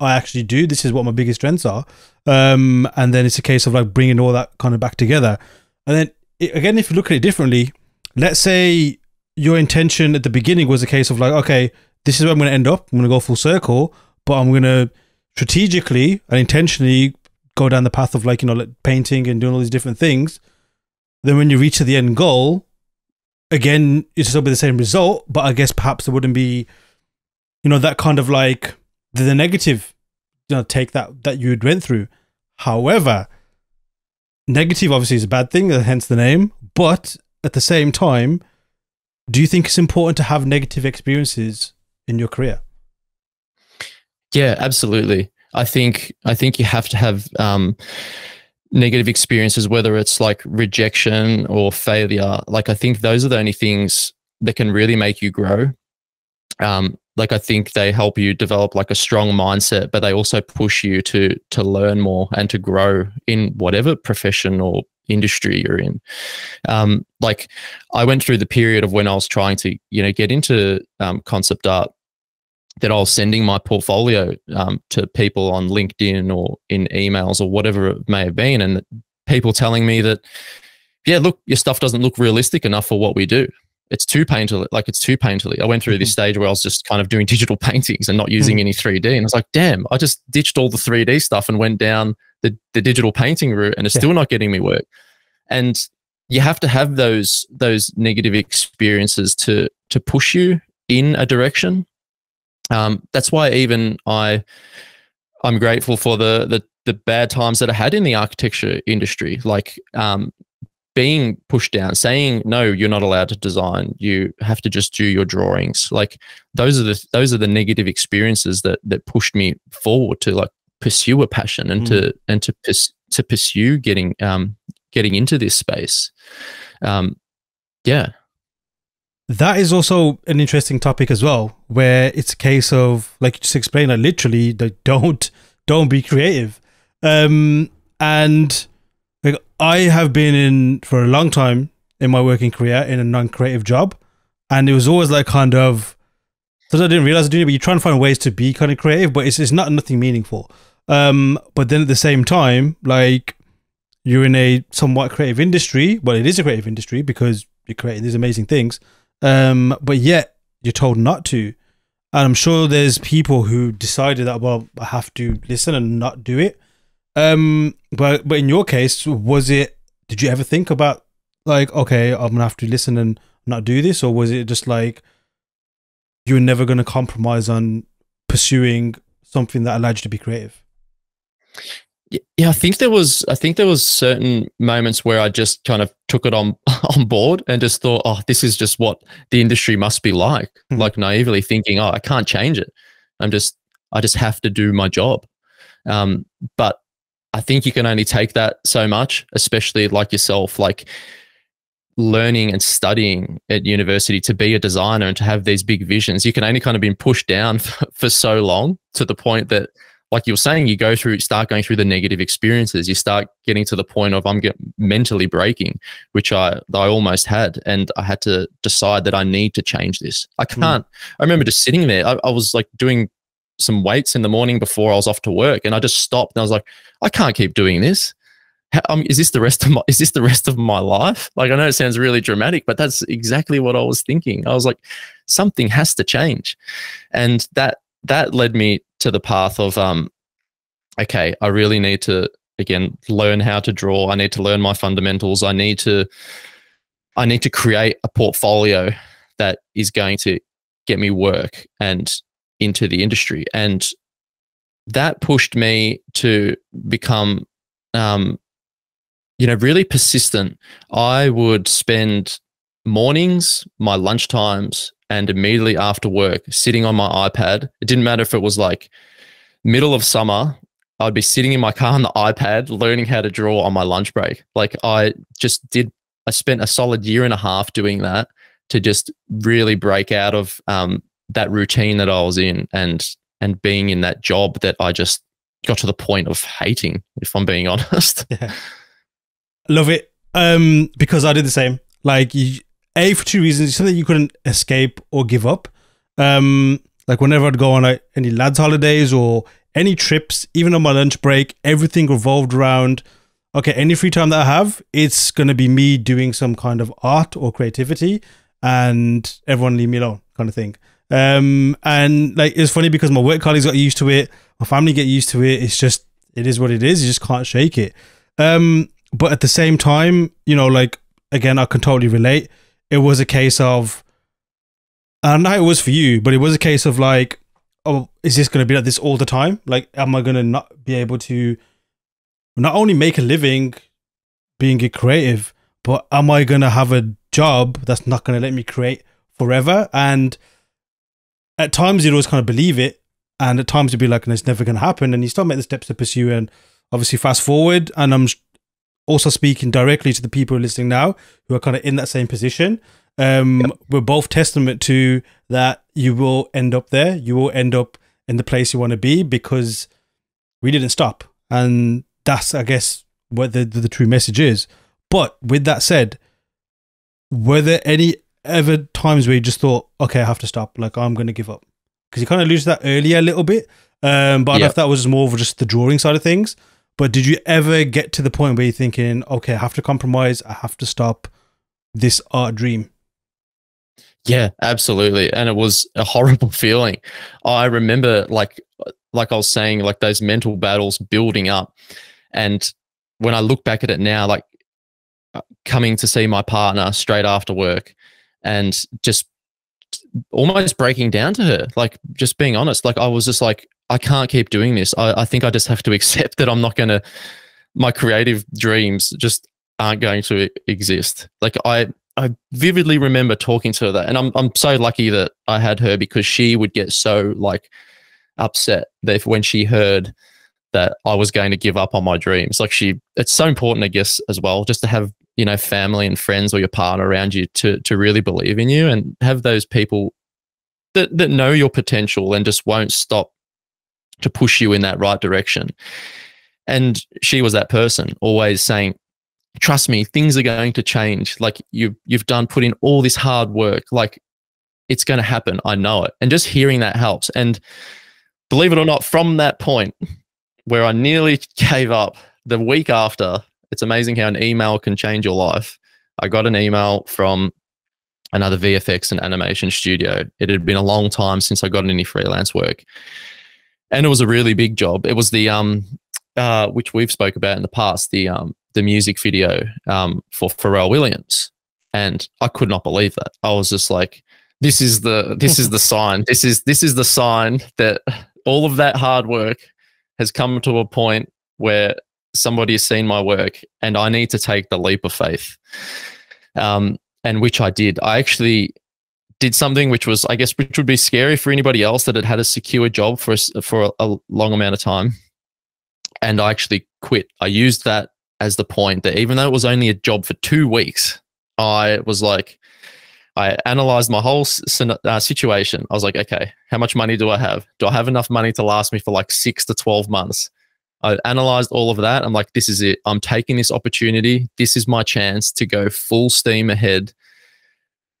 I actually do, this is what my biggest strengths are, um, and then it's a case of like bringing all that kind of back together, and then it, again, if you look at it differently, let's say your intention at the beginning was a case of like, okay, this is where I'm going to end up. I'm going to go full circle, but I'm going to strategically and intentionally go down the path of like, you know, like painting and doing all these different things. Then when you reach the end goal, again, it's still be the same result, but I guess perhaps there wouldn't be, you know, that kind of like the, the negative, you know, take that that you went through. However, negative obviously is a bad thing, hence the name. But at the same time, do you think it's important to have negative experiences in your career? Yeah, absolutely. I think I think you have to have um, negative experiences, whether it's like rejection or failure. Like I think those are the only things that can really make you grow. Um, like I think they help you develop like a strong mindset, but they also push you to to learn more and to grow in whatever profession or industry you're in. Um, like I went through the period of when I was trying to, you know, get into um, concept art that I was sending my portfolio um, to people on LinkedIn or in emails or whatever it may have been, and people telling me that, yeah, look, your stuff doesn't look realistic enough for what we do. It's too painterly, like it's too painterly. I went through this mm-hmm. stage where I was just kind of doing digital paintings and not using mm. any 3D, and I was like, damn, I just ditched all the 3D stuff and went down the, the digital painting route and it's yeah. still not getting me work. And you have to have those those negative experiences to to push you in a direction. Um, that's why even I I'm grateful for the the the bad times that I had in the architecture industry, like um, being pushed down, saying no, you're not allowed to design. You have to just do your drawings. Like those are the those are the negative experiences that that pushed me forward to like pursue a passion and mm. to and to to pursue getting um getting into this space. Um, yeah. That is also an interesting topic as well, where it's a case of like you just explained, like literally, like don't don't be creative. Um, and like I have been in for a long time in my working career in a non-creative job, and it was always like kind of. So I didn't realize I doing it, but you try and find ways to be kind of creative, but it's it's not nothing meaningful. Um, but then at the same time, like you're in a somewhat creative industry. Well, it is a creative industry because you're creating these amazing things. Um, but yet you're told not to. And I'm sure there's people who decided that well, I have to listen and not do it. Um, but but in your case, was it? Did you ever think about like, okay, I'm gonna have to listen and not do this, or was it just like you were never gonna compromise on pursuing something that allowed you to be creative? Yeah, I think there was I think there was certain moments where I just kind of took it on on board and just thought, oh, this is just what the industry must be like. Mm-hmm. Like naively thinking, oh, I can't change it. I'm just I just have to do my job. Um, but I think you can only take that so much, especially like yourself, like learning and studying at university to be a designer and to have these big visions. You can only kind of been pushed down for, for so long to the point that like you were saying, you go through, start going through the negative experiences. You start getting to the point of I'm get mentally breaking, which I I almost had, and I had to decide that I need to change this. I hmm. can't. Mm. I remember just sitting there. I, I was like doing some weights in the morning before I was off to work, and I just stopped and I was like, I can't keep doing this. how, um, is this the rest of my is this the rest of my life? Like I know it sounds really dramatic, but that's exactly what I was thinking. I was like, something has to change, and that that led me to the path of um, okay, I really need to again learn how to draw. I need to learn my fundamentals. I need to I need to create a portfolio that is going to get me work and into the industry and that pushed me to become um, you know, really persistent. I would spend mornings, my lunch times, and immediately after work sitting on my iPad. It didn't matter if it was like middle of summer, I'd be sitting in my car on the iPad learning how to draw on my lunch break. Like I just did, I spent a solid year and a half doing that to just really break out of um, that routine that I was in and and being in that job that I just got to the point of hating, if I'm being honest. Yeah. Love it. Um, because I did the same. Like, you, a for two reasons: something you couldn't escape or give up. Um, like whenever I'd go on like, any lads' holidays or any trips, even on my lunch break, everything revolved around. Okay, any free time that I have, it's gonna be me doing some kind of art or creativity, and everyone leave me alone, kind of thing. Um, and like it's funny because my work colleagues got used to it, my family get used to it. It's just it is what it is. You just can't shake it. Um, but at the same time, you know, like again, I can totally relate. It was a case of, I know it was for you, but it was a case of like, oh, is this going to be like this all the time? Like, am I going to not be able to not only make a living being a creative, but am I going to have a job that's not going to let me create forever? And at times you'd always kind of believe it, and at times you'd be like, and it's never going to happen. And you start making the steps to pursue. And obviously, fast forward, and I'm also speaking directly to the people listening now who are kind of in that same position. Um, yep. We're both testament to that you will end up there. You will end up in the place you want to be because we didn't stop. And that's, I guess, what the, the, the true message is. But with that said, were there any ever times where you just thought, okay, I have to stop, like I'm going to give up? Because you kind of lose that earlier a little bit. Um, but I don't know if that was more of just the drawing side of things. But did you ever get to the point where you're thinking, okay, I have to compromise, I have to stop this art dream? Yeah, absolutely. And it was a horrible feeling. I remember like like I was saying, like those mental battles building up. And when I look back at it now, like uh, coming to see my partner straight after work and just almost breaking down to her, like just being honest. Like I was just like, I can't keep doing this. I, I think I just have to accept that I'm not going to, my creative dreams just aren't going to exist. Like I, I vividly remember talking to her that, and I'm I'm so lucky that I had her because she would get so like upset that when she heard that I was going to give up on my dreams. Like she, it's so important, I guess, as well, just to have you know family and friends or your partner around you to to really believe in you and have those people that that know your potential and just won't stop to push you in that right direction. And she was that person, always saying, "Trust me, things are going to change. Like you you've done, put in all this hard work. Like it's going to happen. I know it." And just hearing that helps. And believe it or not, from that point where I nearly gave up, the week after, it's amazing how an email can change your life. I got an email from another VFX and animation studio. It had been a long time since I got any freelance work and it was a really big job. It was the um, uh, which we've spoke about in the past, the um, the music video um for Pharrell Williams, and I could not believe that. I was just like, this is the this is the sign. This is this is the sign that all of that hard work has come to a point where somebody has seen my work, and I need to take the leap of faith. Um, and which I did. I actually did something which was, I guess, which would be scary for anybody else that had had a secure job for a, for a long amount of time. And I actually quit. I used that as the point that even though it was only a job for two weeks, I was like, I analyzed my whole uh, situation. I was like, okay, how much money do I have? Do I have enough money to last me for like six to 12 months? I analyzed all of that. I'm like, this is it. I'm taking this opportunity. This is my chance to go full steam ahead,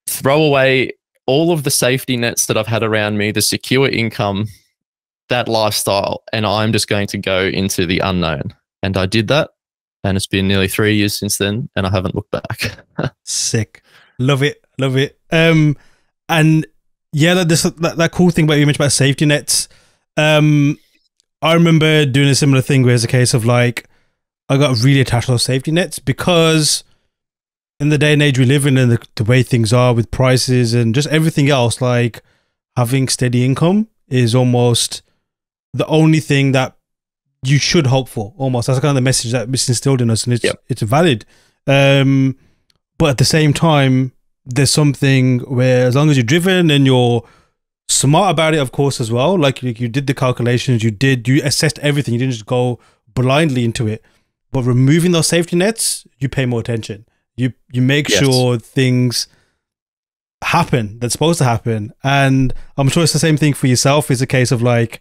throw away all of the safety nets that I've had around me, the secure income, that lifestyle, and I'm just going to go into the unknown. And I did that. and it's been nearly three years since then, and I haven't looked back. Sick. Love it. Love it. Um, and yeah, that, this, that, that cool thing about you mentioned about safety nets. Um, I remember doing a similar thing where it's a case of like, I got really attached to those safety nets because in the day and age we live in and the, the way things are with prices and just everything else, like having steady income is almost the only thing that you should hope for. Almost that's kind of the message that was instilled in us, and it's Yep. it's valid. Um, but at the same time, there's something where as long as you're driven and you're smart about it, of course, as well. Like you, you did the calculations, you did you assessed everything. You didn't just go blindly into it. But removing those safety nets, you pay more attention. You you make Yes. sure things happen that's supposed to happen. And I'm sure it's the same thing for yourself. It's a case of like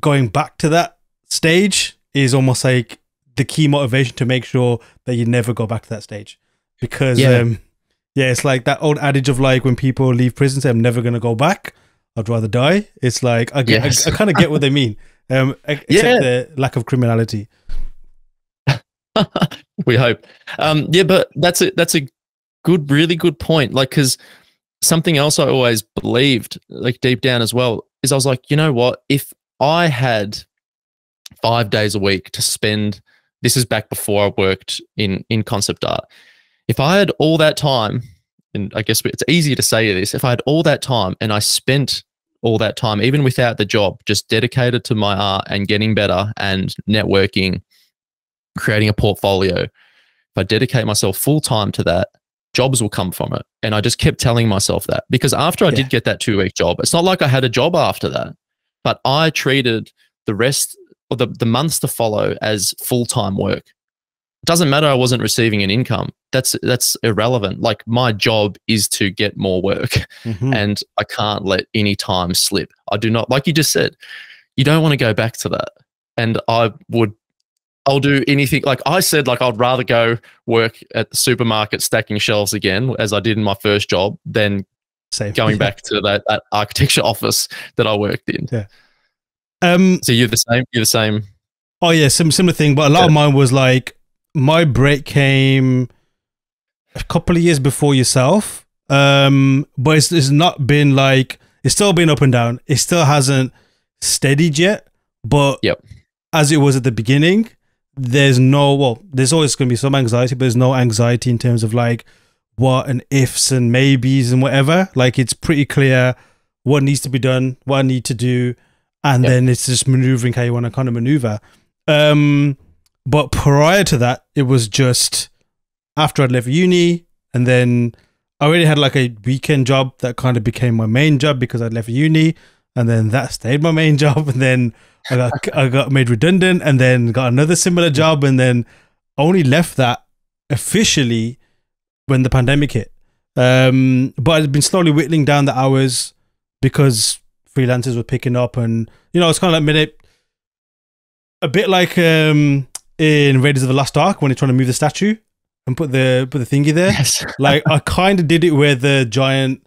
going back to that stage is almost like the key motivation to make sure that you never go back to that stage. Because Yeah. um yeah, it's like that old adage of like when people leave prison say I'm never gonna go back. I'd rather die. It's like I Yes. I, I kind of get what they mean. Um ex- Yeah. the lack of criminality. we hope. Um, yeah, but that's a that's a good, really good point. Like, because something else I always believed, like deep down as well, is I was like, you know what? If I had five days a week to spend, this is back before I worked in in concept art. If I had all that time, and I guess it's easy to say this, if I had all that time and I spent all that time, even without the job, just dedicated to my art and getting better and networking, creating a portfolio. If I dedicate myself full time to that, jobs will come from it. And I just kept telling myself that because after I Yeah. did get that two week job, it's not like I had a job after that, but I treated the rest or the, the months to follow as full time work. Doesn't matter I wasn't receiving an income. That's that's irrelevant. Like my job is to get more work Mhm. and I can't let any time slip. I do not, like you just said, you don't want to go back to that. And I would, I'll do anything. Like I said, like I'd rather go work at the supermarket stacking shelves again, as I did in my first job, than Safe. going back to that, that architecture office that I worked in. Um So you're the same. You're the same. Oh yeah, some similar thing, but a lot of mine was like my break came a couple of years before yourself. Um, but it's, it's not been like it's still been up and down. It still hasn't steadied yet. But Yep. as it was at the beginning, there's no well, there's always going to be some anxiety, but there's no anxiety in terms of like what and ifs and maybes and whatever. Like it's pretty clear what needs to be done, what I need to do, and Yep. then it's just maneuvering how you want to kind of maneuver. Um, but prior to that, it was just after I'd left uni, and then I already had like a weekend job that kind of became my main job because I'd left uni, and then that stayed my main job, and then I got I got made redundant, and then got another similar job, and then only left that officially when the pandemic hit. Um, but I'd been slowly whittling down the hours because freelancers were picking up, and you know, it's kind of like minute, a bit like um in Raiders of the Lost Ark when they're trying to move the statue and put the put the thingy there. Yes. like I kind of did it where the giant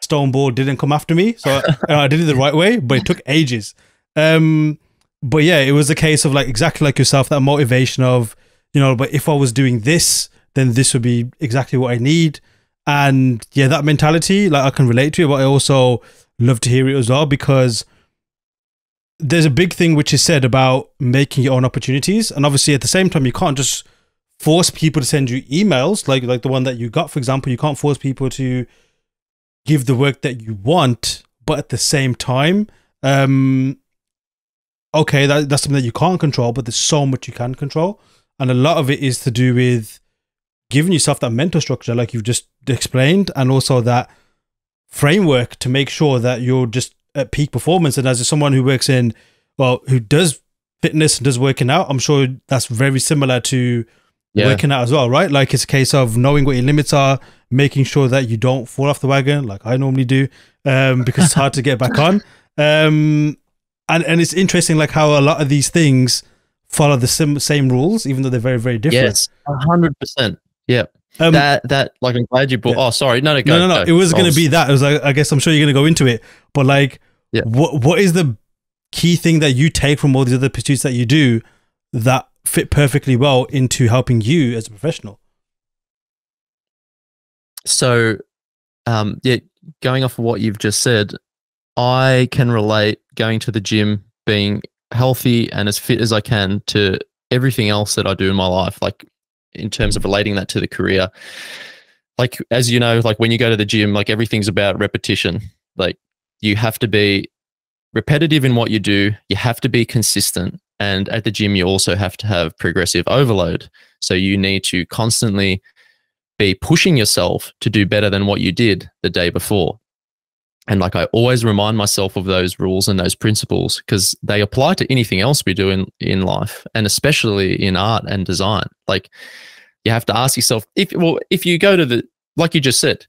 stone ball didn't come after me, so I, I did it the right way, but it took ages. Um, but yeah, it was a case of like exactly like yourself, that motivation of you know, but if I was doing this, then this would be exactly what I need, and yeah, that mentality, like I can relate to it, but I also love to hear it as well because there's a big thing which is said about making your own opportunities, and obviously at the same time, you can't just force people to send you emails like like the one that you got for example you can't force people to give the work that you want but at the same time um okay that, that's something that you can't control but there's so much you can control. And a lot of it is to do with giving yourself that mental structure like you've just explained and also that framework to make sure that you're just at peak performance and as someone who works in well who does fitness and does working out i'm sure that's very similar to Yeah. working out as well, right? Like it's a case of knowing what your limits are, making sure that you don't fall off the wagon, like I normally do, um, because it's hard to get back on. Um, and and it's interesting, like how a lot of these things follow the sim- same rules, even though they're very very different. Yes. A hundred percent. Yeah. Um, that that like I'm glad you brought. Yeah. Oh, sorry. No, no, go, no, no, no. go. It was going to be that. It was like, I guess I'm sure you're going to go into it, but like, Yeah. what what is the key thing that you take from all these other pursuits that you do that fit perfectly well into helping you as a professional? So, um, yeah, going off of what you've just said, I can relate going to the gym, being healthy and as fit as I can to everything else that I do in my life. Like in terms of relating that to the career, like as you know, like when you go to the gym, like everything's about repetition. Like you have to be repetitive in what you do. You have to be consistent. And at the gym, you also have to have progressive overload. So you need to constantly be pushing yourself to do better than what you did the day before. And like I always remind myself of those rules and those principles because they apply to anything else we do in, in life and especially in art and design. Like you have to ask yourself if well, if you go to the like you just said,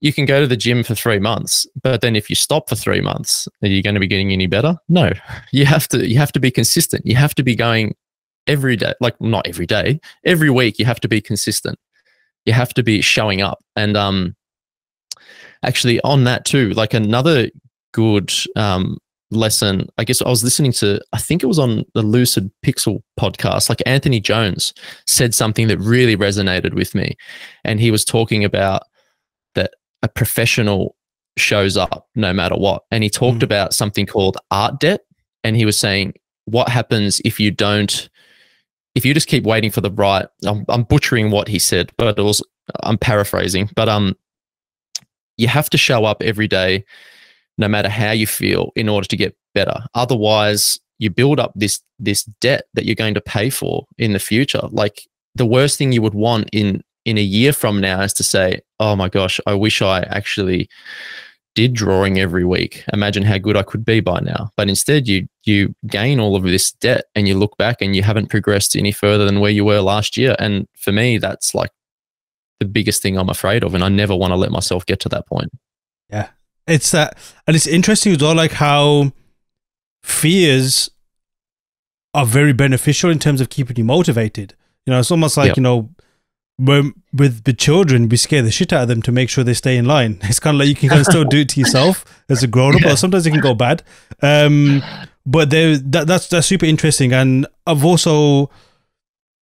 you can go to the gym for three months, but then if you stop for three months, are you going to be getting any better? No. You have to you have to be consistent. You have to be going every day, like not every day, every week you have to be consistent you have to be showing up. And um, actually, on that too, like another good um, lesson, I guess I was listening to, I think it was on the Lucid Pixel podcast, like Anthony Jones said something that really resonated with me. And he was talking about that a professional shows up no matter what. And he talked mm. about something called art debt. And he was saying, what happens if you don't if you just keep waiting for the right, I'm, I'm butchering what he said, but it was, I'm paraphrasing, but um, you have to show up every day, no matter how you feel, in order to get better. Otherwise, you build up this this debt that you're going to pay for in the future. Like the worst thing you would want in in a year from now is to say, "Oh my gosh, I wish I actually did drawing every week, imagine how good I could be by now. But instead, you you gain all of this debt, and you look back and you haven't progressed any further than where you were last year. And for me, that's like the biggest thing I'm afraid of, and I never want to let myself get to that point. Yeah, it's that, and it's interesting as well, like how fears are very beneficial in terms of keeping you motivated. You know, it's almost like yep. you know when with the children, we scare the shit out of them to make sure they stay in line. It's kind of like you can kind of still do it to yourself as a grown up, yeah. but sometimes it can go bad. Um, but that, that's that's super interesting, and I've also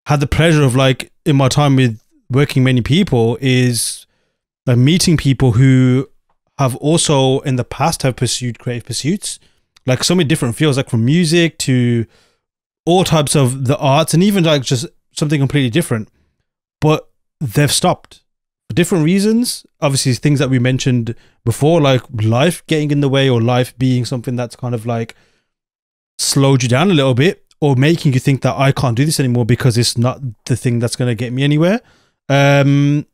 had the pleasure of like in my time with working many people is like meeting people who have also in the past have pursued creative pursuits, like so many different fields, like from music to all types of the arts, and even like just something completely different but they've stopped for different reasons. Obviously, things that we mentioned before, like life getting in the way or life being something that's kind of like slowed you down a little bit or making you think that I can't do this anymore because it's not the thing that's going to get me anywhere. Um,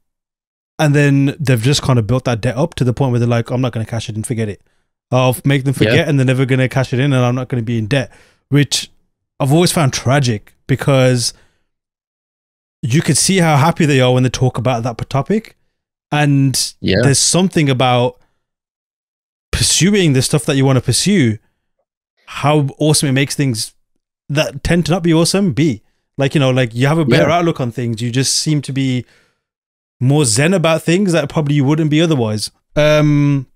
and then they've just kind of built that debt up to the point where they're like, I'm not going to cash it in, forget it. I'll make them forget yeah. and they're never going to cash it in and I'm not going to be in debt, which I've always found tragic because – you could see how happy they are when they talk about that topic. And yeah. there's something about pursuing the stuff that you want to pursue, how awesome it makes things that tend to not be awesome be. Like, you know, like you have a better yeah. outlook on things. You just seem to be more zen about things that probably you wouldn't be otherwise. Um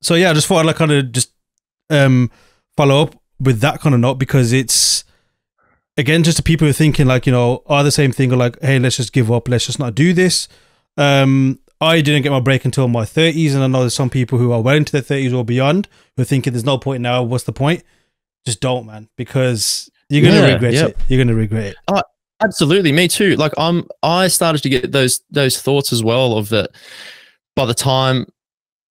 so yeah, I just thought I'd like kind of just um follow up with that kind of note because it's again, just the people who are thinking like, you know, are the same thing or like, hey, let's just give up, let's just not do this. Um, I didn't get my break until my 30s, and I know there's some people who are well into their 30s or beyond who are thinking there's no point now. What's the point? Just don't, man, because you're gonna yeah, regret yep. it. You're gonna regret it. Oh, absolutely, me too. Like I'm, I started to get those those thoughts as well of that. By the time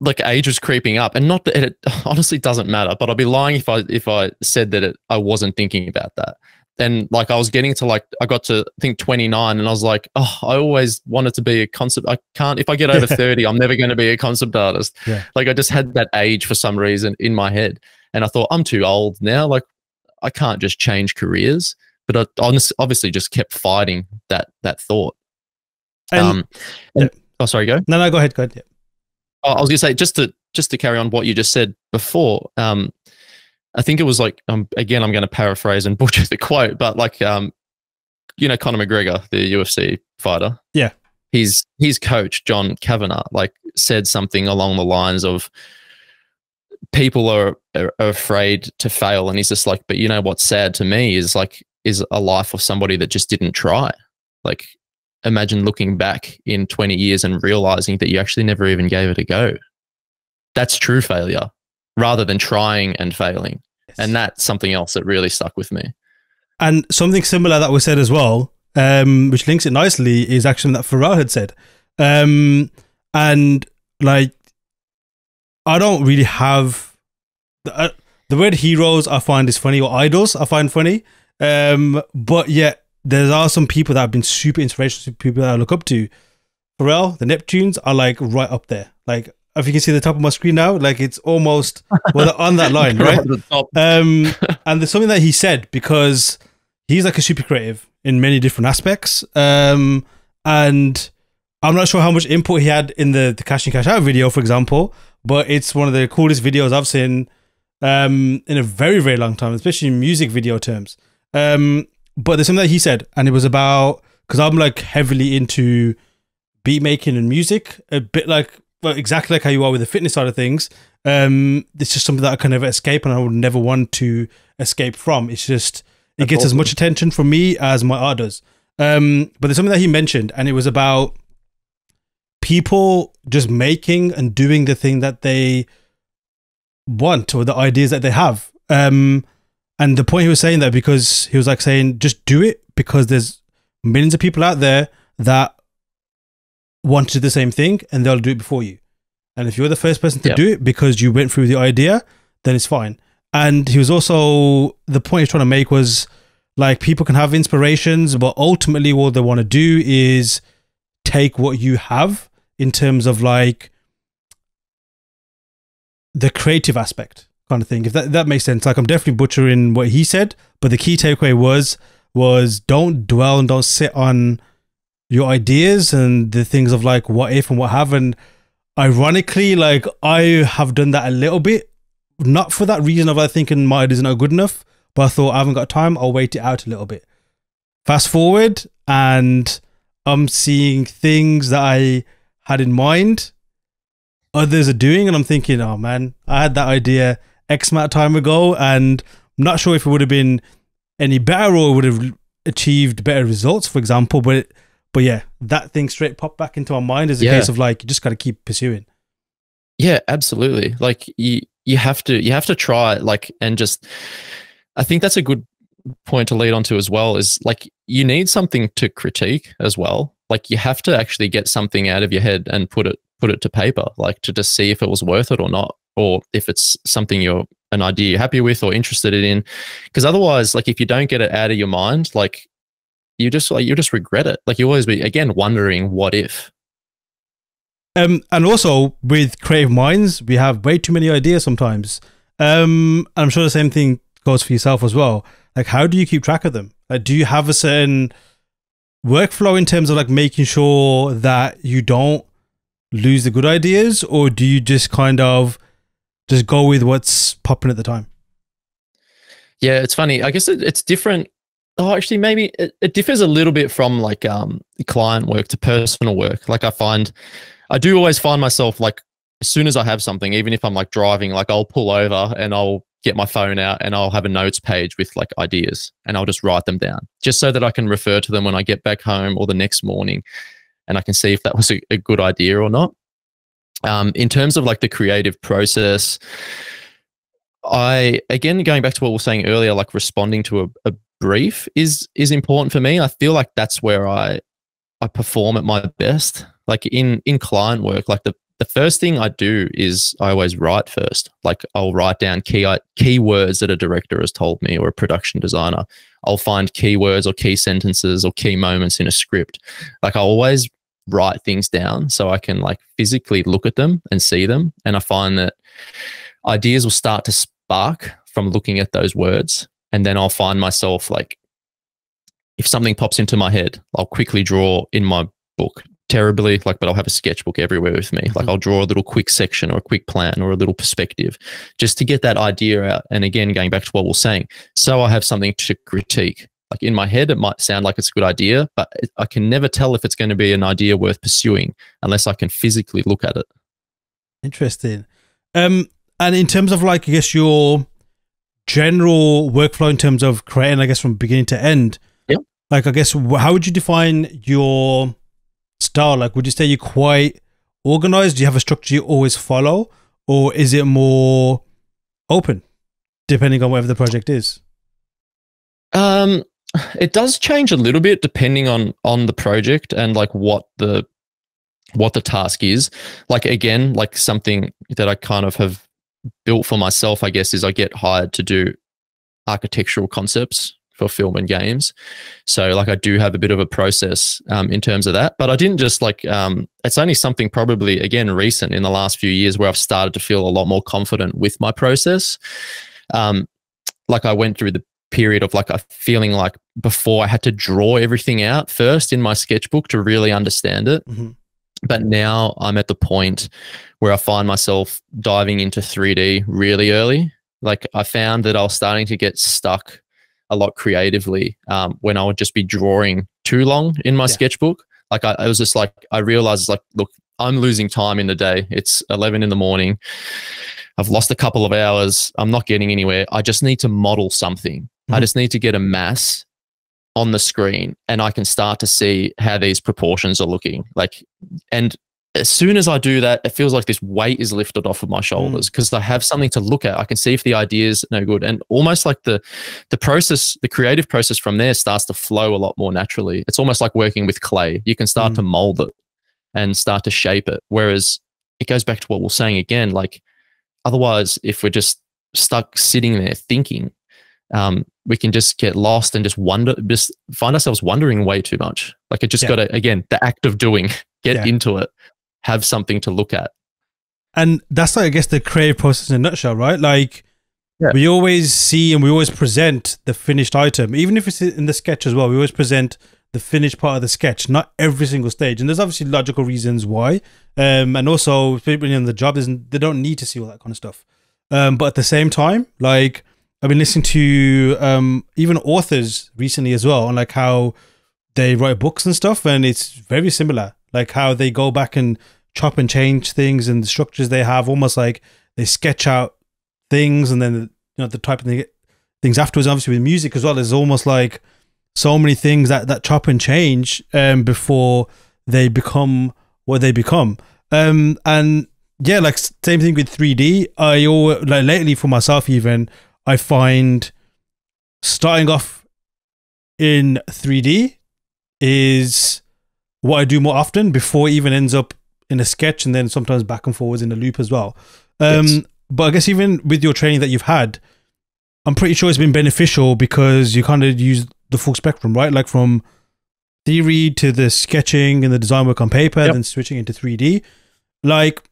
like age was creeping up, and not that it honestly doesn't matter, but I'd be lying if I if I said that it, I wasn't thinking about that And like I was getting to like I got to I think 29 and I was like, oh, I always wanted to be a concept. I can't if I get over 30, I'm never going to be a concept artist. Yeah. Like I just had that age for some reason in my head. And I thought, I'm too old now. Like I can't just change careers. But I honestly, obviously just kept fighting that that thought. And, um and, yeah. oh sorry, go. No, no, go ahead, go ahead. Yeah. I was gonna say just to just to carry on what you just said before, um, I think it was like um, again I'm going to paraphrase and butcher the quote, but like um, you know Conor McGregor, the UFC fighter. Yeah. His his coach John Kavanagh like said something along the lines of people are, are afraid to fail and he's just like but you know what's sad to me is like is a life of somebody that just didn't try. Like, imagine looking back in 20 years and realizing that you actually never even gave it a go. That's true failure rather than trying and failing. Yes. And that's something else that really stuck with me. And something similar that was said as well, um, which links it nicely, is actually that Pharrell had said. Um, and like, I don't really have the, uh, the word heroes. I find is funny, or idols. I find funny. Um, but yet there are some people that have been super inspirational, people that I look up to. Pharrell, the Neptunes are like right up there. Like if you can see the top of my screen now, like it's almost well on that line, right? um, and there's something that he said because he's like a super creative in many different aspects. Um, and I'm not sure how much input he had in the the cash in cash out video, for example, but it's one of the coolest videos I've seen um, in a very very long time, especially in music video terms. Um, but there's something that he said, and it was about because I'm like heavily into beat making and music, a bit like well, exactly like how you are with the fitness side of things. Um, it's just something that I can never escape, and I would never want to escape from. It's just it That's gets awesome. as much attention from me as my art does. Um, but there's something that he mentioned, and it was about people just making and doing the thing that they want or the ideas that they have. Um, and the point he was saying that because he was like saying, just do it because there's millions of people out there that want to do the same thing and they'll do it before you. And if you're the first person to yep. do it because you went through the idea, then it's fine. And he was also, the point he's trying to make was like people can have inspirations, but ultimately what they want to do is take what you have in terms of like the creative aspect kind of thing. If that that makes sense. Like I'm definitely butchering what he said, but the key takeaway was was don't dwell and don't sit on your ideas and the things of like what if and what have and ironically like I have done that a little bit not for that reason of I thinking my ideas not good enough but I thought I haven't got time I'll wait it out a little bit fast forward and I'm seeing things that I had in mind others are doing and I'm thinking oh man I had that idea X amount of time ago, and I'm not sure if it would have been any better or would have achieved better results, for example. But but yeah, that thing straight popped back into my mind as a yeah. case of like you just got to keep pursuing. Yeah, absolutely. Like you you have to you have to try like and just I think that's a good point to lead onto as well is like you need something to critique as well. Like you have to actually get something out of your head and put it put it to paper, like to just see if it was worth it or not or if it's something you're an idea you're happy with or interested in. Because otherwise like if you don't get it out of your mind like you just like you just regret it. Like you always be again wondering what if. Um and also with creative minds we have way too many ideas sometimes. Um i'm sure the same thing goes for yourself as well. Like how do you keep track of them? Like do you have a certain workflow in terms of like making sure that you don't lose the good ideas or do you just kind of just go with what's popping at the time. Yeah, it's funny. I guess it, it's different. Oh, actually, maybe it, it, differs a little bit from like um client work to personal work. Like I find, I do always find myself like as soon as I have something, even if I'm like driving, like I'll pull over and I'll get my phone out and I'll have a notes page with like ideas and I'll just write them down just so that I can refer to them when I get back home or the next morning and I can see if that was a, a good idea or not. Um, in terms of like the creative process, I again going back to what we were saying earlier, like responding to a, a brief is is important for me. I feel like that's where I I perform at my best. Like in in client work, like the the first thing I do is I always write first. Like I'll write down key keywords that a director has told me or a production designer. I'll find keywords or key sentences or key moments in a script. Like I always write things down so I can like physically look at them and see them. And I find that ideas will start to spark from looking at those words. And then I'll find myself like, if something pops into my head, I'll quickly draw in my book terribly, like, but I'll have a sketchbook everywhere with me. Like, mm-hmm. I'll draw a little quick section or a quick plan or a little perspective just to get that idea out. And again, going back to what we we're saying, so I have something to critique like in my head, it might sound like it's a good idea, but I can never tell if it's going to be an idea worth pursuing unless I can physically look at it. Interesting. Um, and in terms of like, I guess your general workflow in terms of creating, I guess, from beginning to end. Yeah. Like, I guess, how would you define your style? Like, would you say you're quite organized? Do you have a structure you always follow? Or is it more open, depending on whatever the project is? Um, it does change a little bit depending on on the project and like what the what the task is. Like again, like something that I kind of have built for myself, I guess, is I get hired to do architectural concepts for film and games. So like I do have a bit of a process um, in terms of that, but I didn't just like um, it's only something probably again recent in the last few years where I've started to feel a lot more confident with my process. Um, like I went through the period of like a feeling like before I had to draw everything out first in my sketchbook to really understand it. Mm-hmm. But now I'm at the point where I find myself diving into 3D really early. Like I found that I was starting to get stuck a lot creatively um, when I would just be drawing too long in my yeah. sketchbook. Like I, I was just like, I realized like, look, I'm losing time in the day. It's 11 in the morning. I've lost a couple of hours. I'm not getting anywhere. I just need to model something. Mm-hmm. I just need to get a mass on the screen and I can start to see how these proportions are looking. Like, and as soon as I do that, it feels like this weight is lifted off of my shoulders because mm. I have something to look at. I can see if the idea is no good, and almost like the the process, the creative process from there starts to flow a lot more naturally. It's almost like working with clay. You can start mm. to mold it and start to shape it. Whereas it goes back to what we're saying again. Like otherwise, if we're just stuck sitting there thinking, um, we can just get lost and just wonder, just find ourselves wondering way too much. Like it just yeah. got to, again, the act of doing, get yeah. into it, have something to look at. And that's like, I guess, the creative process in a nutshell, right? Like, yeah. we always see and we always present the finished item, even if it's in the sketch as well. We always present the finished part of the sketch, not every single stage. And there's obviously logical reasons why. Um, and also, people in the job, isn't they don't need to see all that kind of stuff. Um, but at the same time, like, I've been listening to um, even authors recently as well, on like how they write books and stuff, and it's very similar. Like how they go back and chop and change things and the structures they have, almost like they sketch out things and then you know the type of thing, things afterwards. Obviously with music as well, there's almost like so many things that that chop and change um, before they become what they become. Um, and yeah, like same thing with 3D. I always, like lately for myself even I find starting off in 3D is what I do more often before it even ends up in a sketch and then sometimes back and forwards in a loop as well. Um, yes. But I guess even with your training that you've had, I'm pretty sure it's been beneficial because you kind of use the full spectrum, right? Like from theory to the sketching and the design work on paper, yep. then switching into 3D. Like,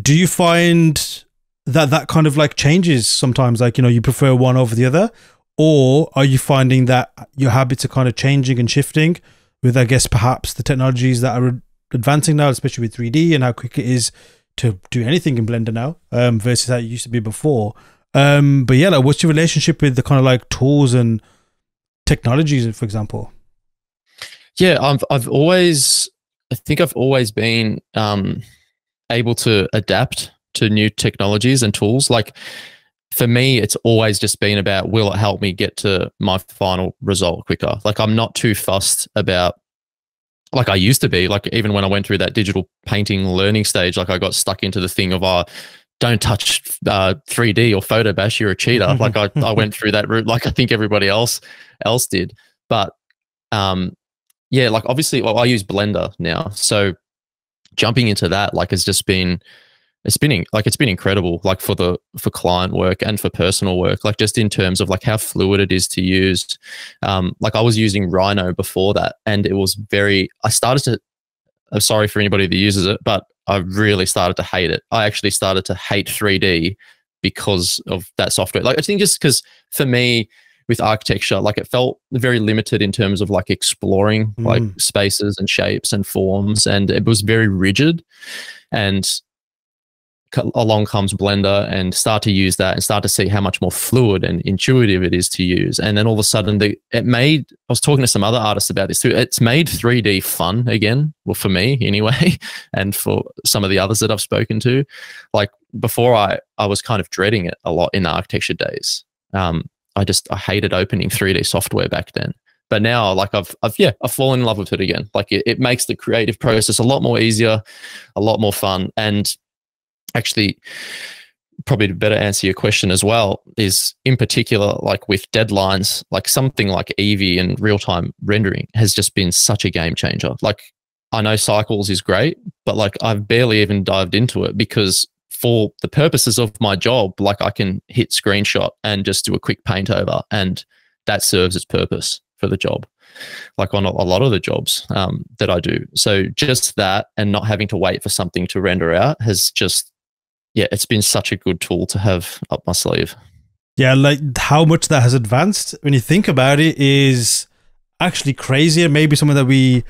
do you find that that kind of like changes sometimes like you know you prefer one over the other? Or are you finding that your habits are kind of changing and shifting with i guess perhaps the technologies that are advancing now especially with 3d and how quick it is to do anything in blender now um, versus how it used to be before? Um, but yeah like what's your relationship with the kind of like tools and technologies for example? Yeah i've, I've always i think i've always been um, able to adapt to new technologies and tools. Like for me, it's always just been about will it help me get to my final result quicker? Like I'm not too fussed about like I used to be. Like even when I went through that digital painting learning stage, like I got stuck into the thing of uh don't touch uh, 3D or photo bash, you're a cheater. like I, I went through that route like I think everybody else else did. But um yeah, like obviously well, I use Blender now. So jumping into that like has just been it's been like it's been incredible like for the for client work and for personal work like just in terms of like how fluid it is to use um like i was using rhino before that and it was very i started to i'm sorry for anybody that uses it but i really started to hate it i actually started to hate 3d because of that software like i think just because for me with architecture like it felt very limited in terms of like exploring mm. like spaces and shapes and forms and it was very rigid and along comes Blender and start to use that and start to see how much more fluid and intuitive it is to use. And then all of a sudden, the, it made, I was talking to some other artists about this too. It's made 3D fun again. Well, for me anyway, and for some of the others that I've spoken to. Like before, I, I was kind of dreading it a lot in the architecture days. Um, I just I hated opening 3D software back then. But now, like I've, I've yeah, I've fallen in love with it again. Like it, it makes the creative process a lot more easier, a lot more fun, and actually, probably to better answer your question as well is in particular like with deadlines like something like Eevee and real-time rendering has just been such a game changer. Like i know cycles is great but like i've barely even dived into it because for the purposes of my job like i can hit screenshot and just do a quick paint over and that serves its purpose for the job like on a, lot of the jobs um, that i do. So just that and not having to wait for something to render out has just yeah, it's been such a good tool to have up my sleeve. Yeah, like how much that has advanced when you think about it is actually crazy and maybe something that we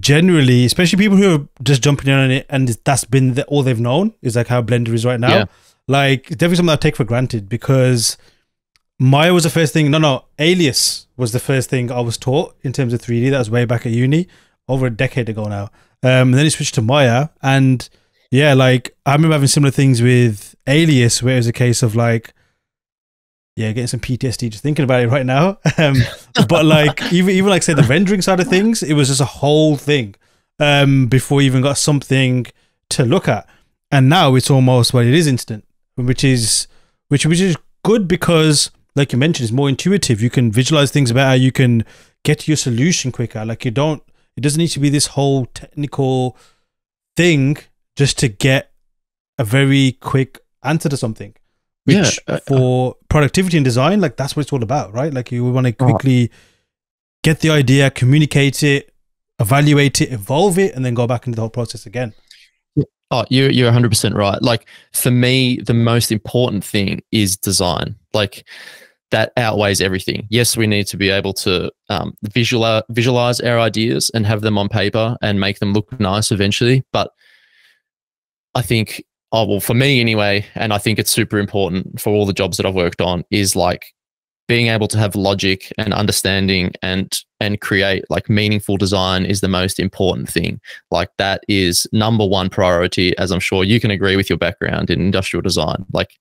generally, especially people who are just jumping in on it and that's been the, all they've known is like how Blender is right now. Yeah. Like definitely something I take for granted because Maya was the first thing. No, no, Alias was the first thing I was taught in terms of 3D. That was way back at uni, over a decade ago now. Um, and then it switched to Maya and yeah, like I remember having similar things with Alias, where it was a case of like, yeah, getting some PTSD just thinking about it right now. Um, but like even even like say the rendering side of things, it was just a whole thing um, before you even got something to look at. And now it's almost well, it is instant, which is which which is good because, like you mentioned, it's more intuitive. You can visualize things better. You can get your solution quicker. Like you don't. It doesn't need to be this whole technical thing just to get a very quick answer to something. Which yeah, uh, for productivity and design, like that's what it's all about, right? Like you want to uh-huh. quickly get the idea, communicate it, evaluate it, evolve it, and then go back into the whole process again. Oh, you're you're 100 percent right. Like for me, the most important thing is design. Like that outweighs everything. Yes, we need to be able to um, visualize visualize our ideas and have them on paper and make them look nice eventually. But I think, oh, well, for me anyway, and I think it's super important for all the jobs that I've worked on, is like being able to have logic and understanding and and create like meaningful design is the most important thing. Like that is number one priority as i'm sure you can agree with your background in industrial design. Like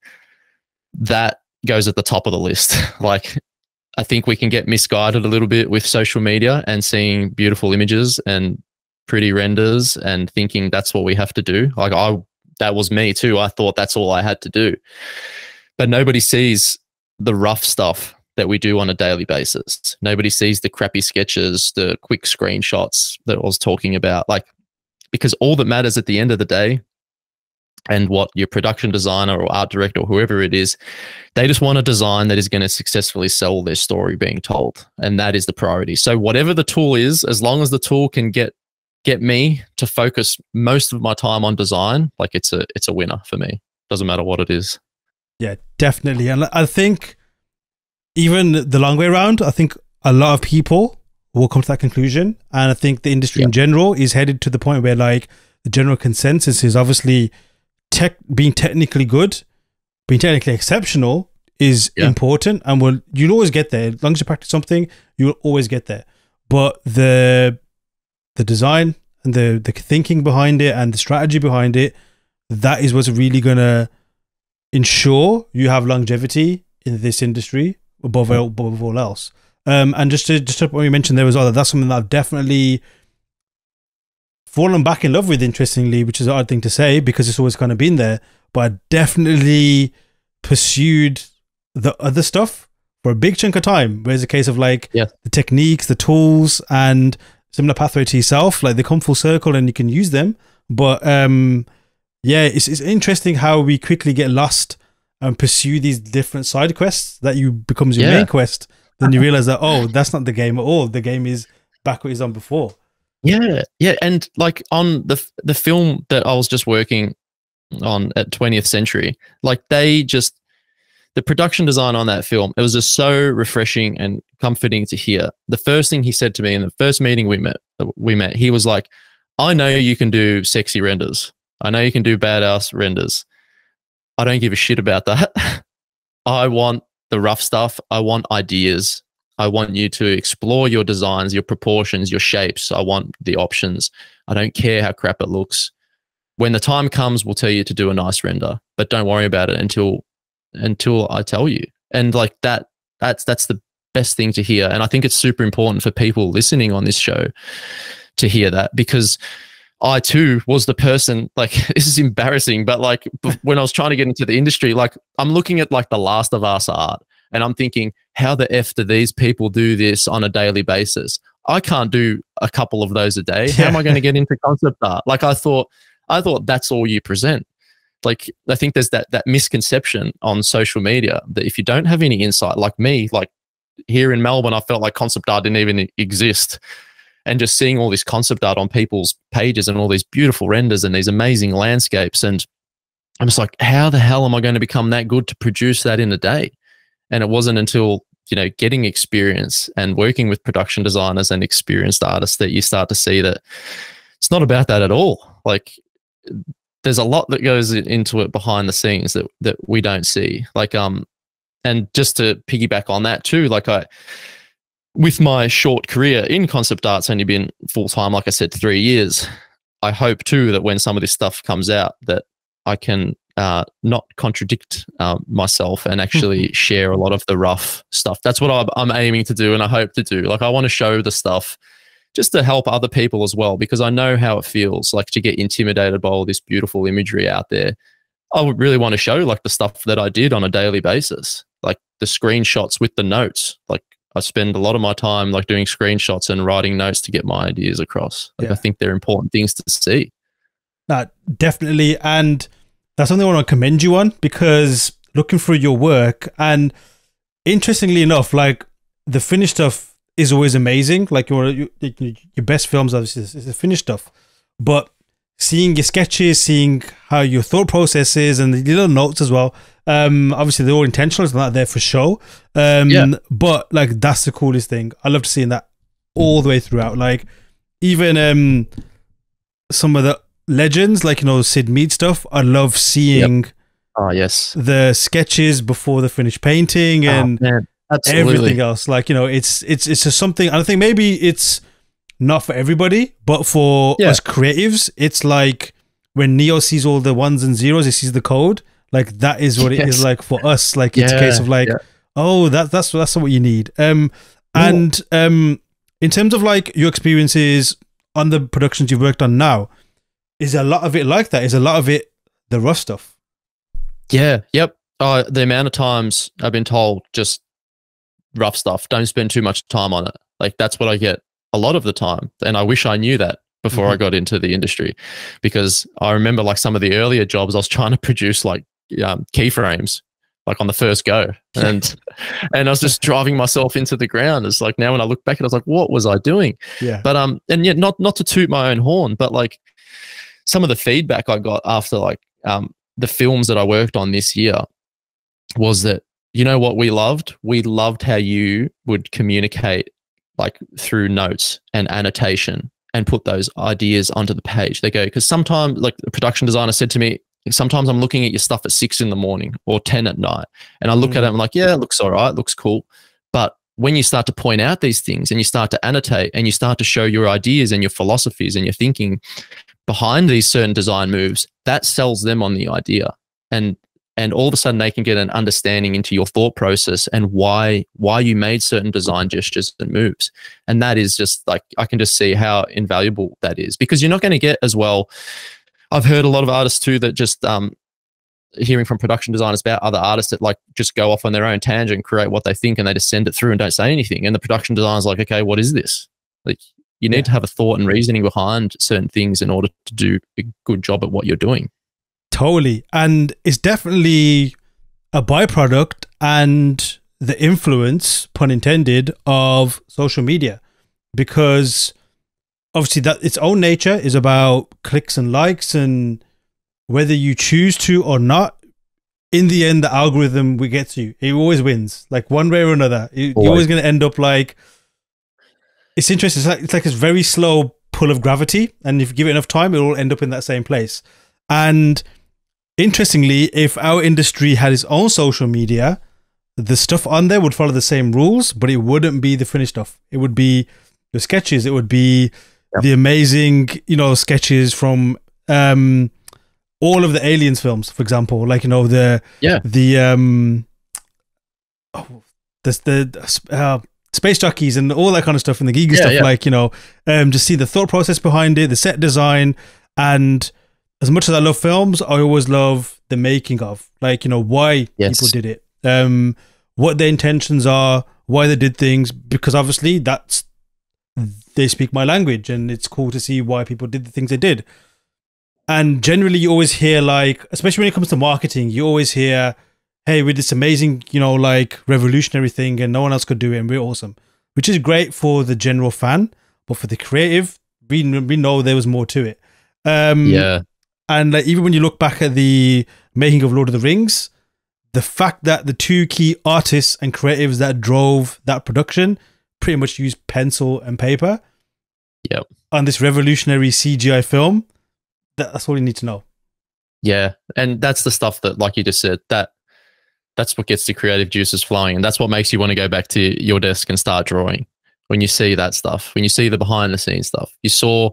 that goes at the top of the list. Like i think we can get misguided a little bit with social media and seeing beautiful images and pretty renders and thinking that's what we have to do. Like I, that was me too. I thought that's all I had to do. But nobody sees the rough stuff that we do on a daily basis. Nobody sees the crappy sketches, the quick screenshots that I was talking about. Like, because all that matters at the end of the day and what your production designer or art director or whoever it is, they just want a design that is going to successfully sell their story being told. And that is the priority. So, whatever the tool is, as long as the tool can get get me to focus most of my time on design, like it's a it's a winner for me. Doesn't matter what it is. Yeah, definitely. And I think even the long way around, I think a lot of people will come to that conclusion. And I think the industry yeah. in general is headed to the point where like the general consensus is obviously tech being technically good, being technically exceptional is yeah. important and will you'll always get there. As long as you practice something, you'll always get there. But the the design and the the thinking behind it and the strategy behind it, that is what's really gonna ensure you have longevity in this industry above all, above all else. Um, and just to just to what you mentioned there as well, that's something that I've definitely fallen back in love with. Interestingly, which is an odd thing to say because it's always kind of been there, but I definitely pursued the other stuff for a big chunk of time. Whereas a case of like yeah. the techniques, the tools, and similar pathway to yourself. Like they come full circle and you can use them. But um, yeah, it's it's interesting how we quickly get lost and pursue these different side quests that you becomes your yeah. main quest. Then you realize that oh, that's not the game at all. The game is back what it's on before. Yeah, yeah, and like on the the film that I was just working on at 20th Century, like they just the production design on that film, it was just so refreshing and comforting to hear. The first thing he said to me in the first meeting we met, we met, he was like, "I know you can do sexy renders. I know you can do badass renders. I don't give a shit about that. I want the rough stuff. I want ideas. I want you to explore your designs, your proportions, your shapes. I want the options. I don't care how crap it looks. When the time comes, we'll tell you to do a nice render, but don't worry about it until until I tell you. and like that that's that's the best thing to hear and i think it's super important for people listening on this show to hear that because I too was the person like this is embarrassing, but like when I was trying to get into the industry, like I'm looking at like the Last of Us art and I'm thinking, how the F do these people do this on a daily basis? I can't do a couple of those a day. How am I going to get into concept art? Like I thought, I thought that's all you present. Like I think there's that that misconception on social media that if you don't have any insight, like me, like here in Melbourne, I felt like concept art didn't even exist and just seeing all this concept art on people's pages and all these beautiful renders and these amazing landscapes. And I'm just like, how the hell am I going to become that good to produce that in a day? And it wasn't until, you know, getting experience and working with production designers and experienced artists that you start to see that it's not about that at all. Like, there's a lot that goes into it behind the scenes that that we don't see. Like, um, and just to piggyback on that too, like I, with my short career in concept art's only been full time, like I said, three years. I hope too that when some of this stuff comes out, that I can uh, not contradict uh, myself and actually share a lot of the rough stuff. That's what I'm, I'm aiming to do, and I hope to do. Like I want to show the stuff just to help other people as well, because I know how it feels like to get intimidated by all this beautiful imagery out there. I would really want to show like the stuff that I did on a daily basis, like the screenshots with the notes, like I spend a lot of my time like doing screenshots and writing notes to get my ideas across. Like yeah. I think they're important things to see. That definitely, and that's something I want to commend you on because looking through your work and interestingly enough, like the finished stuff is always amazing. Like your your, your best films obviously is the finished stuff, but seeing your sketches, seeing how your thought process is, and the little notes as well um, obviously they're all intentional. It's not there for show. Um, yeah. but like that's the coolest thing. I love seeing that all the way throughout. Like even um, some of the legends, like you know Syd Mead stuff. I love seeing. Yep. Oh yes, the sketches before the finished painting oh, and oh, everything else. Like you know, it's it's it's just something. I think maybe it's not for everybody, but for yeah. us creatives, it's like when Neo sees all the ones and zeros, he sees the code like that is what yes. it is like for us. Like it's a case of like, yeah. oh, that that's that's what you need. Um, and um, in terms of like your experiences on the productions you've worked on now, is a lot of it like that? Is a lot of it the rough stuff? Yeah. Yep. Uh, the amount of times I've been told just rough stuff. Don't spend too much time on it. Like that's what I get a lot of the time, and I wish I knew that before mm-hmm. I got into the industry, because I remember like some of the earlier jobs I was trying to produce like um, keyframes like on the first go and and I was just driving myself into the ground. It's like now when I look back, at it I was like, what was I doing? Yeah. But um, and yet not not to toot my own horn, but like some of the feedback I got after like um the films that I worked on this year was that you know what we loved? We loved how you would communicate like through notes and annotation and put those ideas onto the page. They go because sometimes like the production designer said to me, sometimes I'm looking at your stuff at six in the morning or 10 at night. And I look mm. at it, and I'm like, yeah, it looks all right, looks cool. But when you start to point out these things and you start to annotate and you start to show your ideas and your philosophies and your thinking behind these certain design moves, that sells them on the idea. And and all of a sudden they can get an understanding into your thought process and why why you made certain design gestures and moves and that is just like i can just see how invaluable that is because you're not going to get as well I've heard a lot of artists too that just um, hearing from production designers about other artists that like just go off on their own tangent, create what they think, and they just send it through and don't say anything. And the production designer's like, okay, what is this? Like, you need yeah. to have a thought and reasoning behind certain things in order to do a good job at what you're doing. Totally, and it's definitely a byproduct and the influence, pun intended, of social media, because obviously that its own nature is about clicks and likes and whether you choose to or not in the end the algorithm we get to. You it always wins like one way or another. You're always. going to end up like it's interesting. It's like, it's like a very slow pull of gravity and if you give it enough time it'll end up in that same place. And interestingly if our industry had its own social media the stuff on there would follow the same rules but it wouldn't be the finished stuff it would be the sketches it would be the amazing, you know, sketches from um, all of the aliens films, for example, like you know the yeah the um oh, the the uh, space jockeys and all that kind of stuff and the geeky Yeah, stuff. yeah. Like you know, um, just see the thought process behind it, the set design, and as much as I love films, I always love the making of, like you know, why Yes. people did it, um, what their intentions are, why they did things, because obviously that's they speak my language, and it's cool to see why people did the things they did. And generally, you always hear like, especially when it comes to marketing, you always hear, "Hey, with this amazing, you know, like revolutionary thing, and no one else could do it, and we're awesome," which is great for the general fan, but for the creative, we we know there was more to it. Um, Yeah. And like, even when you look back at the making of Lord of the Rings, the fact that the two key artists and creatives that drove that production pretty much used pencil and paper. Yep. On this revolutionary CGI film, that, that's all you need to know. Yeah, and that's the stuff that, like you just said, that that's what gets the creative juices flowing, and that's what makes you want to go back to your desk and start drawing. When you see that stuff, when you see the behind the scenes stuff, you saw,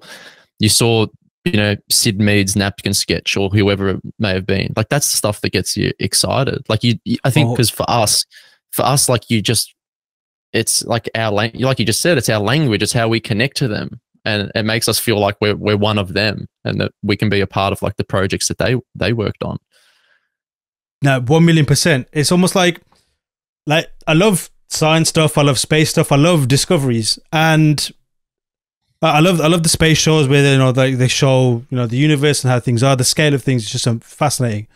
you saw, you know, Syd Mead's napkin sketch or whoever it may have been. Like that's the stuff that gets you excited. Like you, you I think, Oh. because for us, for us, like you just, it's like our lang- like you just said, it's our language. It's how we connect to them, and it makes us feel like we're we're one of them, and that we can be a part of like the projects that they they worked on. No, one million percent. It's almost like, like I love science stuff. I love space stuff. I love discoveries, and I love I love the space shows where they, you know they they show you know the universe and how things are. The scale of things is just um, fascinating.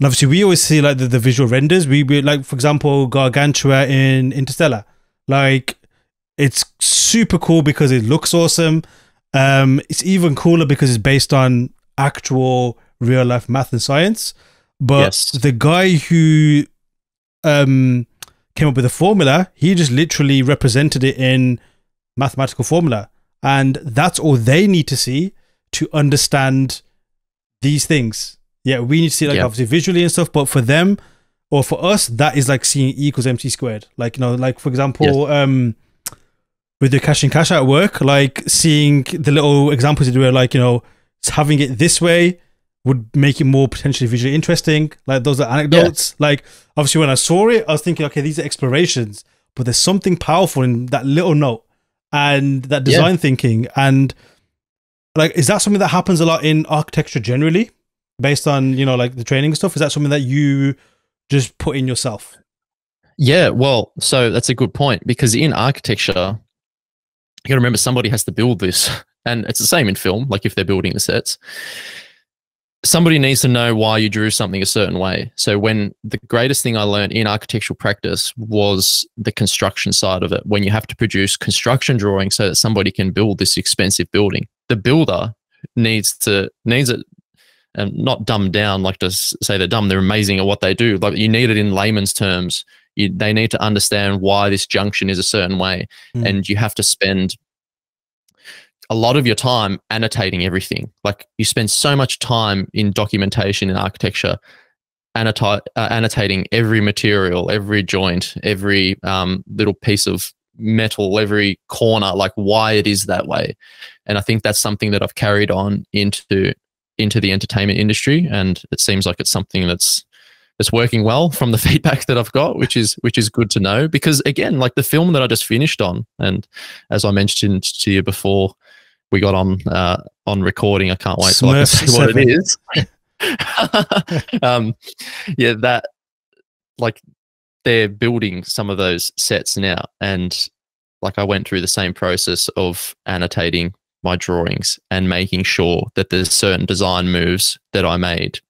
And obviously, we always see like the, the visual renders. We, we like, for example, Gargantua in Interstellar. Like, it's super cool because it looks awesome. Um, it's even cooler because it's based on actual real life math and science. But Yes. the guy who um came up with the formula, he just literally represented it in mathematical formula. And that's all they need to see to understand these things. Yeah, we need to see like Yeah. obviously visually and stuff, but for them or for us, that is like seeing E equals MC squared. Like, you know, like for example, um with the cash in cash at work, like seeing the little examples where like, you know, having it this way would make it more potentially visually interesting. Like those are anecdotes. Like obviously when I saw it, I was thinking, okay, these are explorations, but there's something powerful in that little note and that Yeah. design thinking. And like, is that something that happens a lot in architecture generally, based on you know like the training stuff? Is that something that you just put in yourself? Yeah, well, so that's a good point because in architecture, you got to remember somebody has to build this, and it's the same in film. Like if they're building the sets, somebody needs to know why you drew something a certain way. So when the greatest thing I learned in architectural practice was the construction side of it, when you have to produce construction drawings so that somebody can build this expensive building, the builder needs to needs it and not dumbed down like to say they're dumb they're amazing at what they do like you need it in layman's terms you, they need to understand why this junction is a certain way Mm. and you have to spend a lot of your time annotating everything. Like you spend so much time in documentation in architecture uh, annotating every material every joint every um, little piece of metal every corner like why it is that way. And i think that's something that i've carried on into into the entertainment industry and it seems like it's something that's that's working well from the feedback that I've got which is which is good to know. Because again like the film that I just finished on and as I mentioned to you before we got on uh, on recording. I can't wait till I can see what it is. Um yeah that like they're building some of those sets now. And like I went through the same process of annotating my drawings and making sure that there's certain design moves that I made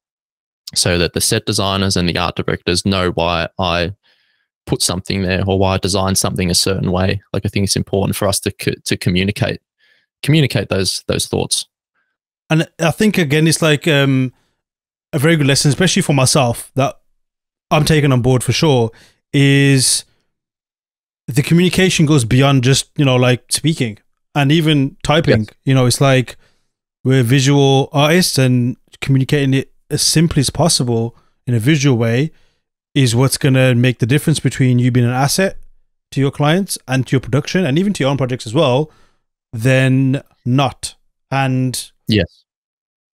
so that the set designers and the art directors know why I put something there or why I designed something a certain way. Like I think it's important for us to co- to communicate communicate those those thoughts. And I think again, it's like um, a very good lesson, especially for myself, that I'm taking on board for sure. Is the communication goes beyond just you know like speaking and even typing. Yes. You know, it's like we're visual artists and communicating it as simply as possible in a visual way is what's going to make the difference between you being an asset to your clients and to your production and even to your own projects as well, than not. And Yes.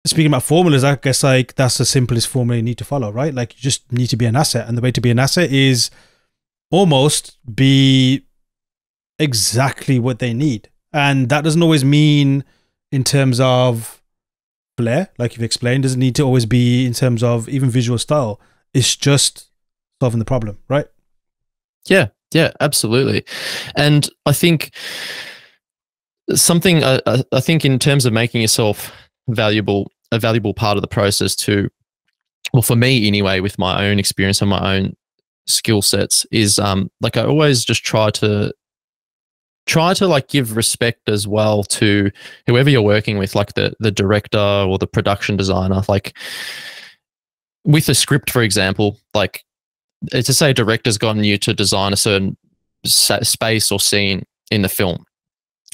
speaking about formulas, I guess like that's the simplest formula you need to follow, right? Like you just need to be an asset, and the way to be an asset is almost be exactly what they need. And that doesn't always mean in terms of flair, like you've explained, doesn't need to always be in terms of even visual style. It's just solving the problem, right? Yeah, yeah, absolutely. And I think something I, I think in terms of making yourself valuable, a valuable part of the process to, well, for me anyway, with my own experience and my own skill sets, is um like I always just try to try to like give respect as well to whoever you're working with like the the director or the production designer. Like with a script for example like eh, to say director's gotten you to design a certain space or scene in the film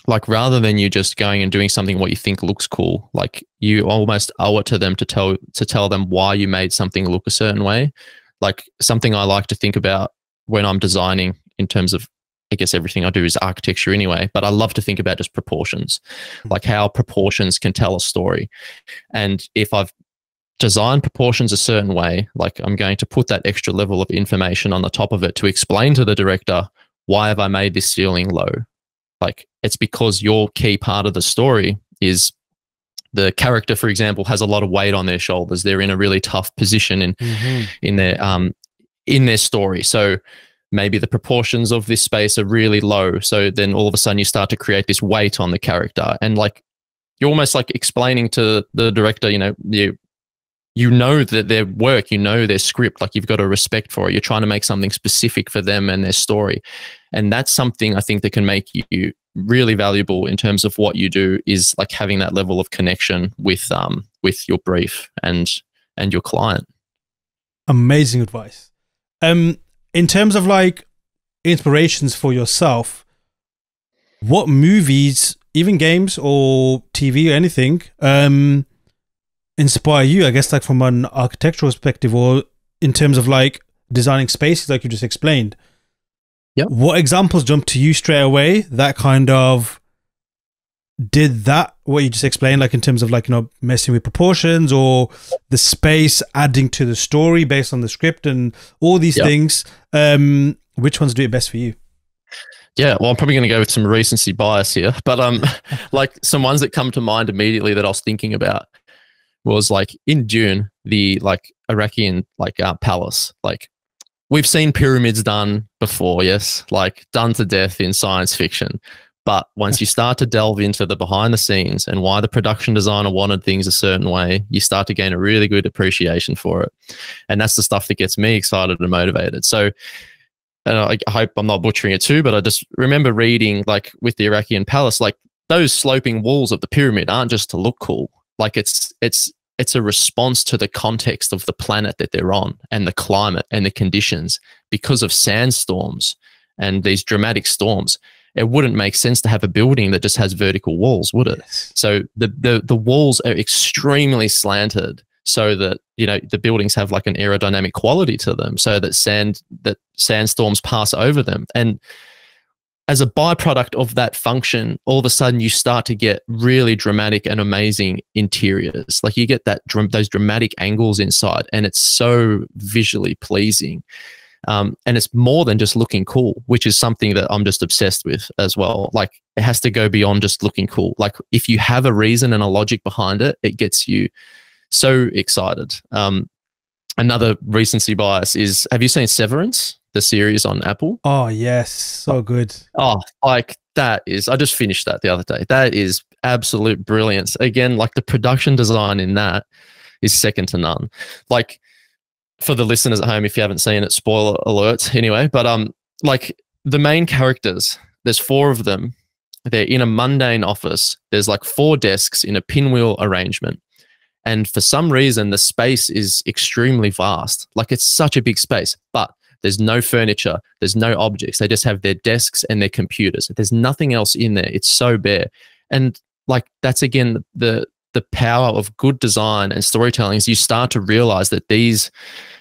like rather than you just going and doing something what you think looks cool like you almost owe it to them to tell to tell them why you made something look a certain way like something i like to think about when i'm designing in terms of I guess everything I do is architecture anyway, but I love to think about just proportions, hmm. like how proportions can tell a story. And if I've designed proportions a certain way, like I'm going to put that extra level of information on the top of it to explain to the director, why have I made this ceiling low? Like it's because your key part of the story is the character, for example, has a lot of weight on their shoulders. They're in a really tough position in mm-hmm. in their um in their story. So maybe the proportions of this space are really low. So then all of a sudden you start to create this weight on the character. And like you're almost like explaining to the director, you know, you you know that their work, you know their script, like you've got a respect for it. You're trying to make something specific for them and their story. And that's something I think that can make you really valuable in terms of what you do is like having that level of connection with um with your brief and and your client. Amazing advice. Um in terms of like inspirations for yourself, what movies, even games or TV or anything, um, inspire you? I guess like from an architectural perspective or in terms of like designing spaces, like you just explained. Yeah. What examples jump to you straight away that kind of did that what you just explained like in terms of like you know messing with proportions or the space adding to the story based on the script and all these yep. things um which ones do it best for you yeah well i'm probably going to go with some recency bias here but um like some ones that come to mind immediately that i was thinking about was like in Dune the like Arrakeen like uh, palace like we've seen pyramids done before yes like done to death in science fiction but once you start to delve into the behind the scenes and why the production designer wanted things a certain way, you start to gain a really good appreciation for it. And that's the stuff that gets me excited and motivated. So, and I, hope I'm not butchering it too, but I just remember reading, like with the Arrakeen palace, like those sloping walls of the pyramid aren't just to look cool. Like it's, it's, it's a response to the context of the planet that they're on and the climate and the conditions because of sandstorms and these dramatic storms it wouldn't make sense to have a building that just has vertical walls, would it? Yes. So the, the the walls are extremely slanted so that you know the buildings have like an aerodynamic quality to them so that sand that sandstorms pass over them and as a byproduct of that function all of a sudden you start to get really dramatic and amazing interiors like you get that those dramatic angles inside and it's so visually pleasing um, and it's more than just looking cool, which is something that I'm just obsessed with as well. Like it has to go beyond just looking cool. Like if you have a reason and a logic behind it, it gets you so excited. Um, another recency bias is have you seen Severance, the series on Apple? Oh, yes. So good. Oh, like that is, I just finished that the other day. That is absolute brilliance. Again, like the production design in that is second to none. Like, for the listeners at home, if you haven't seen it, spoiler alert anyway. But um, like the main characters, there's four of them. They're in a mundane office. There's like four desks in a pinwheel arrangement. And for some reason, the space is extremely vast. Like it's such a big space, but there's no furniture, there's no objects. They just have their desks and their computers. There's nothing else in there. It's so bare. And like that's again the the power of good design and storytelling is you start to realize that these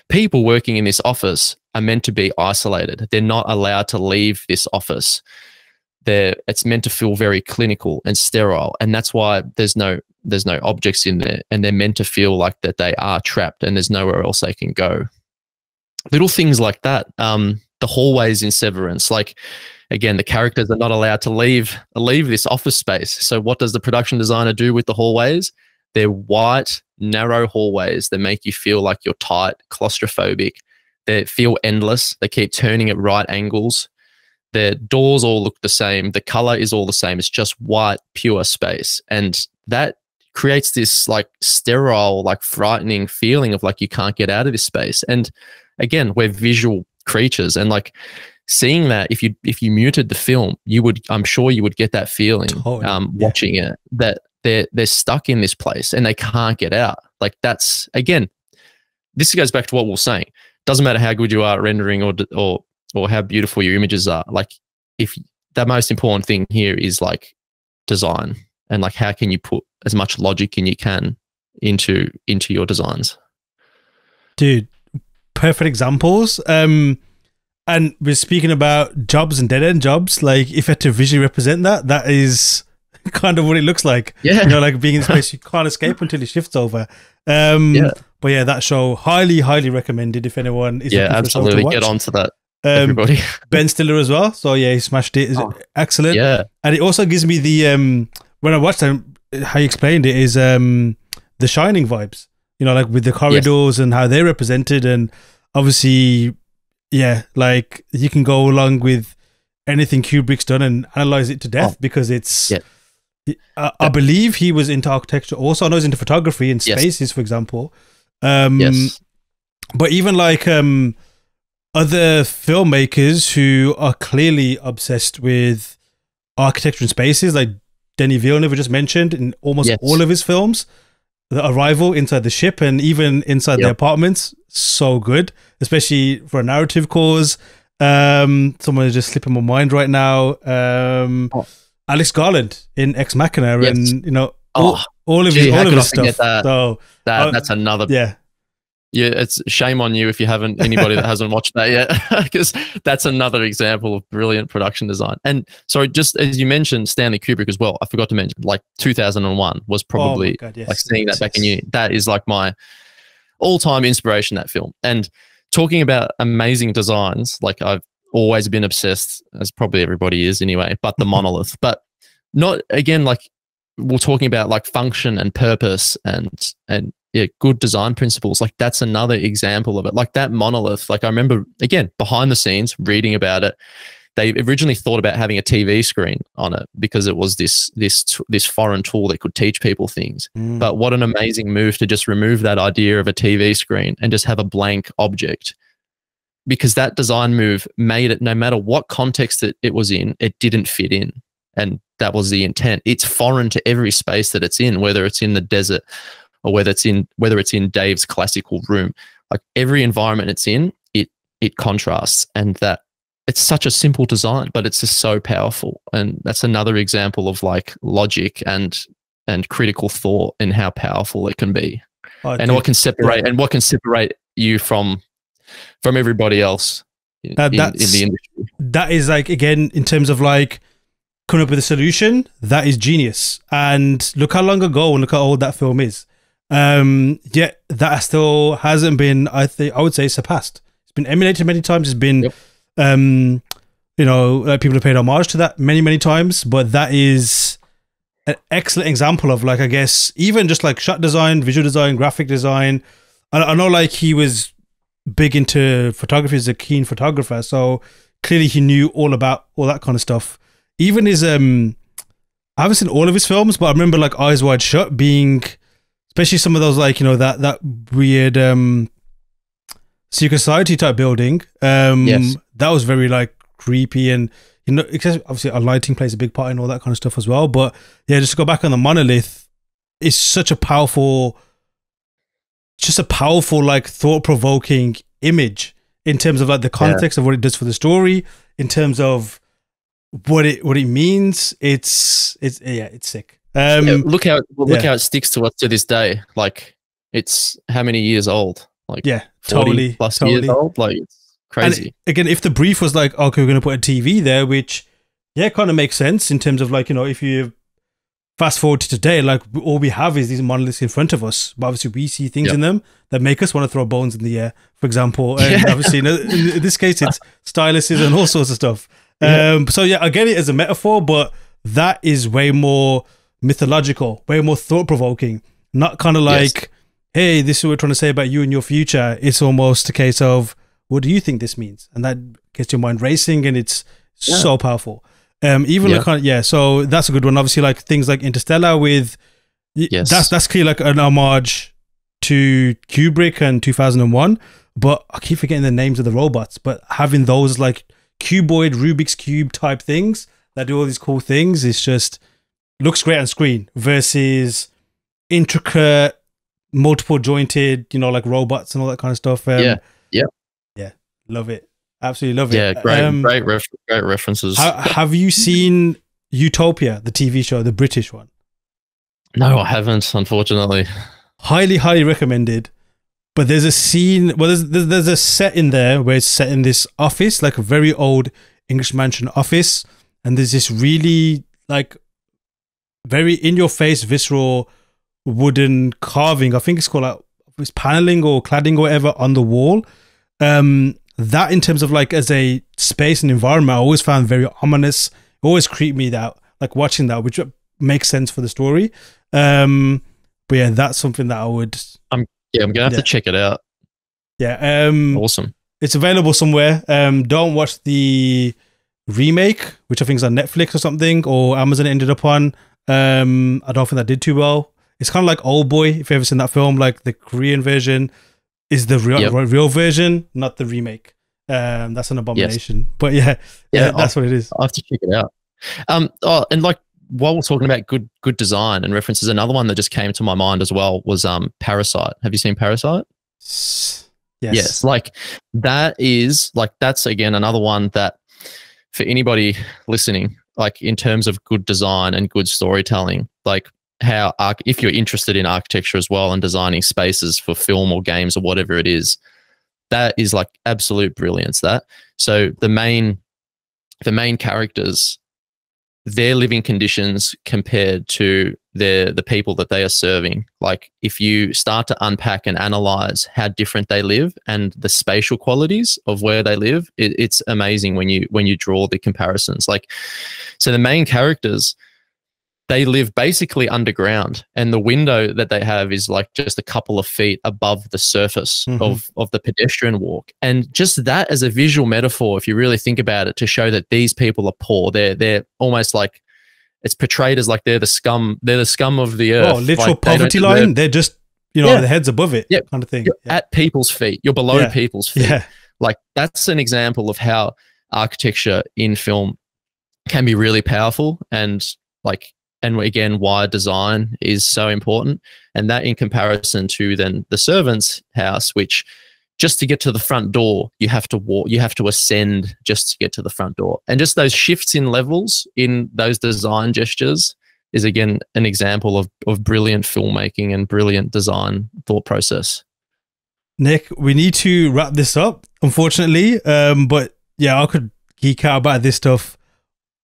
people working in this office are meant to be isolated. They're not allowed to leave this office. They're, it's meant to feel very clinical and sterile, and that's why there's no there's no objects in there, and they're meant to feel like that they are trapped and there's nowhere else they can go. Little things like that. Um, the hallways in Severance. Like again, the characters are not allowed to leave leave this office space. So what does the production designer do with the hallways? They're white, narrow hallways that make you feel like you're tight, claustrophobic. They feel endless. They keep turning at right angles. The doors all look the same. The color is all the same. It's just white, pure space. And that creates this like sterile, like frightening feeling of like you can't get out of this space. And again, we're visual creatures. And like seeing that if you if you muted the film you would i'm sure you would get that feeling totally. um, watching yeah. it that they're they're stuck in this place and they can't get out like that's again this goes back to what we are saying doesn't matter how good you are at rendering or or or how beautiful your images are like if the most important thing here is like design and like how can you put as much logic in you can into into your designs dude perfect examples um and we're speaking about jobs and dead end jobs. Like, if I had to visually represent that, that is kind of what it looks like. Yeah. You know, like being in space, you can't escape until it shifts over. Um, yeah. But yeah, that show highly, highly recommended if anyone is. Yeah, absolutely. Get on to that. Um, everybody. ben Stiller as well. So yeah, he smashed it. Oh, excellent. Yeah. And it also gives me the um when I watched them, how you explained it is um the Shining vibes. You know, like with the corridors yes. and how they're represented, and obviously yeah, like you can go along with anything Kubrick's done and analyze it to death oh. because it's. Yeah. I, I, believe he was into architecture. Also, I know he's into photography and spaces, yes. for example. Um, yes. But even like um, other filmmakers who are clearly obsessed with architecture and spaces, like Denis Villeneuve, just mentioned in almost yes. all of his films. The arrival inside the ship and even inside yep. the apartments, so good, especially for a narrative cause. Um, someone is just slipping my mind right now. Um, oh. Alex Garland in Ex Machina, yes. and you know all, oh, all of gee, his, all of his stuff. That? So that, uh, that's another yeah. Yeah, it's shame on you if you haven't anybody that hasn't watched that yet, because that's another example of brilliant production design. And so, just as you mentioned Stanley Kubrick as well, I forgot to mention like 2001 was oh probably oh God, yes. like seeing that back in you. That is like my all time inspiration, that film. And talking about amazing designs, like I've always been obsessed, as probably everybody is anyway, but the monolith. But not again, like we're talking about like function and purpose and and yeah, good design principles. Like that's another example of it. Like that monolith. Like I remember again behind the scenes reading about it they originally thought about having a TV screen on it because it was this this this foreign tool that could teach people things. Mm. But what an amazing move to just remove that idea of a TV screen and just have a blank object. Because that design move made it no matter what context that it was in, it didn't fit in. And that was the intent. It's foreign to every space that it's in, whether it's in the desert or whether it's in whether it's in Dave's classical room. Like every environment it's in, it it contrasts. And that it's such a simple design, but it's just so powerful. And that's another example of like logic and and critical thought and how powerful it can be. Oh, and what can separate and what can separate you from from everybody else in, in, in the industry. That is like again in terms of like coming up with a solution, that is genius. And look how long ago and look how old that film is. Um, yet that still hasn't been, I think, I would say, surpassed. It's been emulated many times. It's been yep. Um, you know, like people have paid homage to that many, many times, but that is an excellent example of like I guess even just like shot design, visual design, graphic design. I, I know like he was big into photography as a keen photographer, so clearly he knew all about all that kind of stuff. Even his um I haven't seen all of his films, but I remember like Eyes Wide Shut being especially some of those like, you know, that that weird um secret society type building. Um, yes. That was very like creepy and you know, obviously our lighting plays a big part in all that kind of stuff as well. But yeah, just to go back on the monolith, it's such a powerful, just a powerful like thought provoking image in terms of like the context yeah. of what it does for the story, in terms of what it what it means. It's it's yeah, it's sick. Um, yeah, look how look yeah. how it sticks to us to this day. Like it's how many years old? Like yeah, totally plus totally. years old. Like it's crazy. And again, if the brief was like, okay, we're going to put a TV there, which yeah, kind of makes sense in terms of like you know if you fast forward to today, like all we have is these monoliths in front of us, but obviously we see things Yep. in them that make us want to throw bones in the air, for example. And Yeah. obviously, in, in this case, it's styluses and all sorts of stuff. Um, so yeah, I get it as a metaphor, but that is way more mythological, way more thought provoking. Not kind of Yes. like, hey, this is what we're trying to say about you and your future. It's almost a case of, what do you think this means? And that gets your mind racing, and it's Yeah. so powerful. Um, even Yeah. like kind of, yeah, so that's a good one. Obviously, like things like Interstellar with Yes. that's that's clearly like an homage to Kubrick and 2001. But I keep forgetting the names of the robots. But having those like cuboid Rubik's cube type things that do all these cool things is just looks great on screen versus intricate, multiple jointed, you know, like robots and all that kind of stuff. Um, Yeah. Yeah. yeah, love it, absolutely love it. Yeah, great, Um, great, ref- great references. ha- have you seen Utopia, the TV show, the British one? no, I haven't, unfortunately. highly highly recommended but there's a scene well there's, there's there's a set in there where it's set in this office like a very old english mansion office and there's this really like very in your face visceral wooden carving i think it's called like it's paneling or cladding or whatever on the wall um that in terms of like as a space and environment i always found very ominous it always creeped me out like watching that which makes sense for the story um but yeah, that's something that I would. Yeah, I'm gonna have Yeah. to check it out. Yeah, um, Awesome. it's available somewhere. Um, don't watch the remake, which I think is on Netflix or something, or Amazon ended up on. Um, I don't think that did too well. It's kind of like Old Boy. If you've ever seen that film, like the Korean version is the real Yep. real version, not the remake. Um, that's an abomination. But yeah, yeah, Yeah, that's what it is. I'll have to check it out. Um, oh, and like while we're talking about good good design and references, another one that just came to my mind as well was um Parasite. Have you seen Parasite? Yes. Yes. Like that is like that's again another one that for anybody listening, like in terms of good design and good storytelling, like how if you're interested in architecture as well and designing spaces for film or games or whatever it is, that is like absolute brilliance. That so the main the main characters their living conditions compared to the the people that they are serving. Like if you start to unpack and analyze how different they live and the spatial qualities of where they live it, it's amazing when you when you draw the comparisons. Like so the main characters they live basically underground and the window that they have is like just a couple of feet above the surface Mhm. of of the pedestrian walk. And just that as a visual metaphor if you really think about it to show that these people are poor. They're they're almost like it's portrayed as like they're the scum they're the scum of the earth Oh, literal Like, poverty deserve- line. They're just you know Yeah. the heads above it, yeah. kind of thing. you're Yeah. at people's feet you're below Yeah. people's feet yeah. like that's an example of how architecture in film can be really powerful and like and again why design is so important and that in comparison to then the servant's house which just to get to the front door you have to walk you have to ascend just to get to the front door and just those shifts in levels in those design gestures is again an example of, of brilliant filmmaking and brilliant design thought process Nick, we need to wrap this up, unfortunately. Um, but yeah, I could geek out about this stuff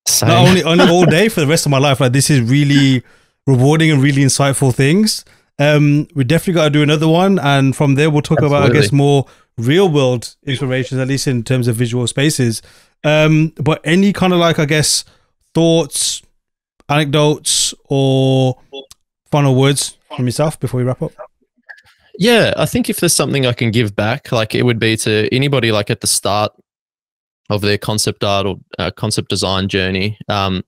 Same. not only only all day for the rest of my life. Like this is really rewarding and really insightful things. Um, we definitely got to do another one, and from there we'll talk about, I guess, more real world inspirations, at least in terms of visual spaces. Um, but any kind of like, I guess, thoughts, anecdotes, or final words from yourself before we wrap up. Yeah, I think if there's something I can give back, like it would be to anybody like at the start of their concept art or uh, concept design journey, um,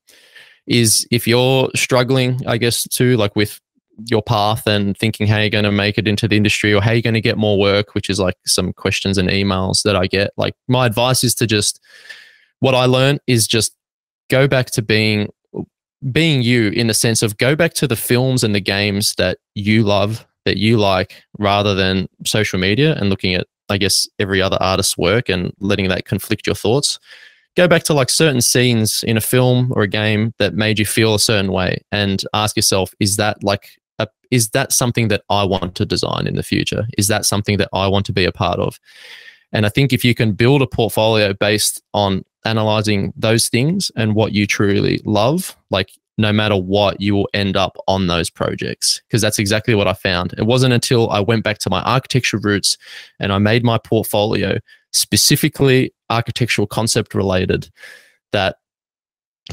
is if you're struggling, I guess, too, like with your path and thinking how you're going to make it into the industry or how you're going to get more work, which is like some questions and emails that I get. Like my advice is to just, what I learned is just go back to being being you in the sense of go back to the films and the games that you love that you like rather than social media and looking at i guess every other artist's work and letting that conflict your thoughts go back to like certain scenes in a film or a game that made you feel a certain way and ask yourself is that like a, is that something that i want to design in the future is that something that i want to be a part of and i think if you can build a portfolio based on analyzing those things and what you truly love, like no matter what, you will end up on those projects. Because that's exactly what I found. It wasn't until I went back to my architecture roots and I made my portfolio specifically architectural concept related that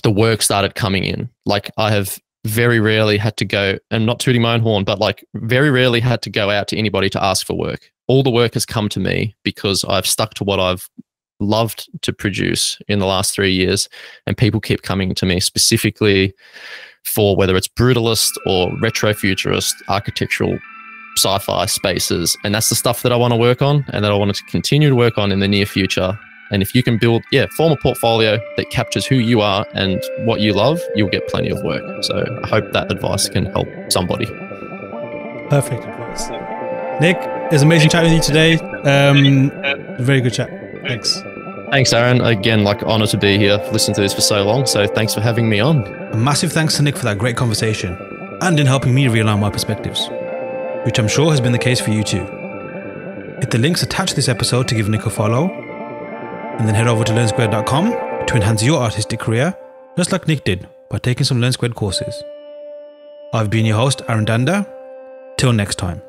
the work started coming in. Like I have very rarely had to go, and not tooting my own horn, but like very rarely had to go out to anybody to ask for work. All the work has come to me because I've stuck to what I've loved to produce in the last three years, and people keep coming to me specifically for whether it's brutalist or retrofuturist architectural sci-fi spaces and that's the stuff that i want to work on and that i want to continue to work on in the near future and if you can build yeah form a portfolio that captures who you are and what you love you'll get plenty of work so i hope that advice can help somebody Perfect advice. Nick, it's amazing chatting with you today. Um, very good chat. Thanks. thanks aaron again like honor to be here listened to this for so long so thanks for having me on A massive thanks to Nick for that great conversation and in helping me realign my perspectives, which I'm sure has been the case for you too. Hit the links attached to this episode to give Nick a follow, and then head over to learnsquared.com to enhance your artistic career, just like Nick did by taking some Learn Squared courses. I've been your host, Aaron Dhanda. Till next time.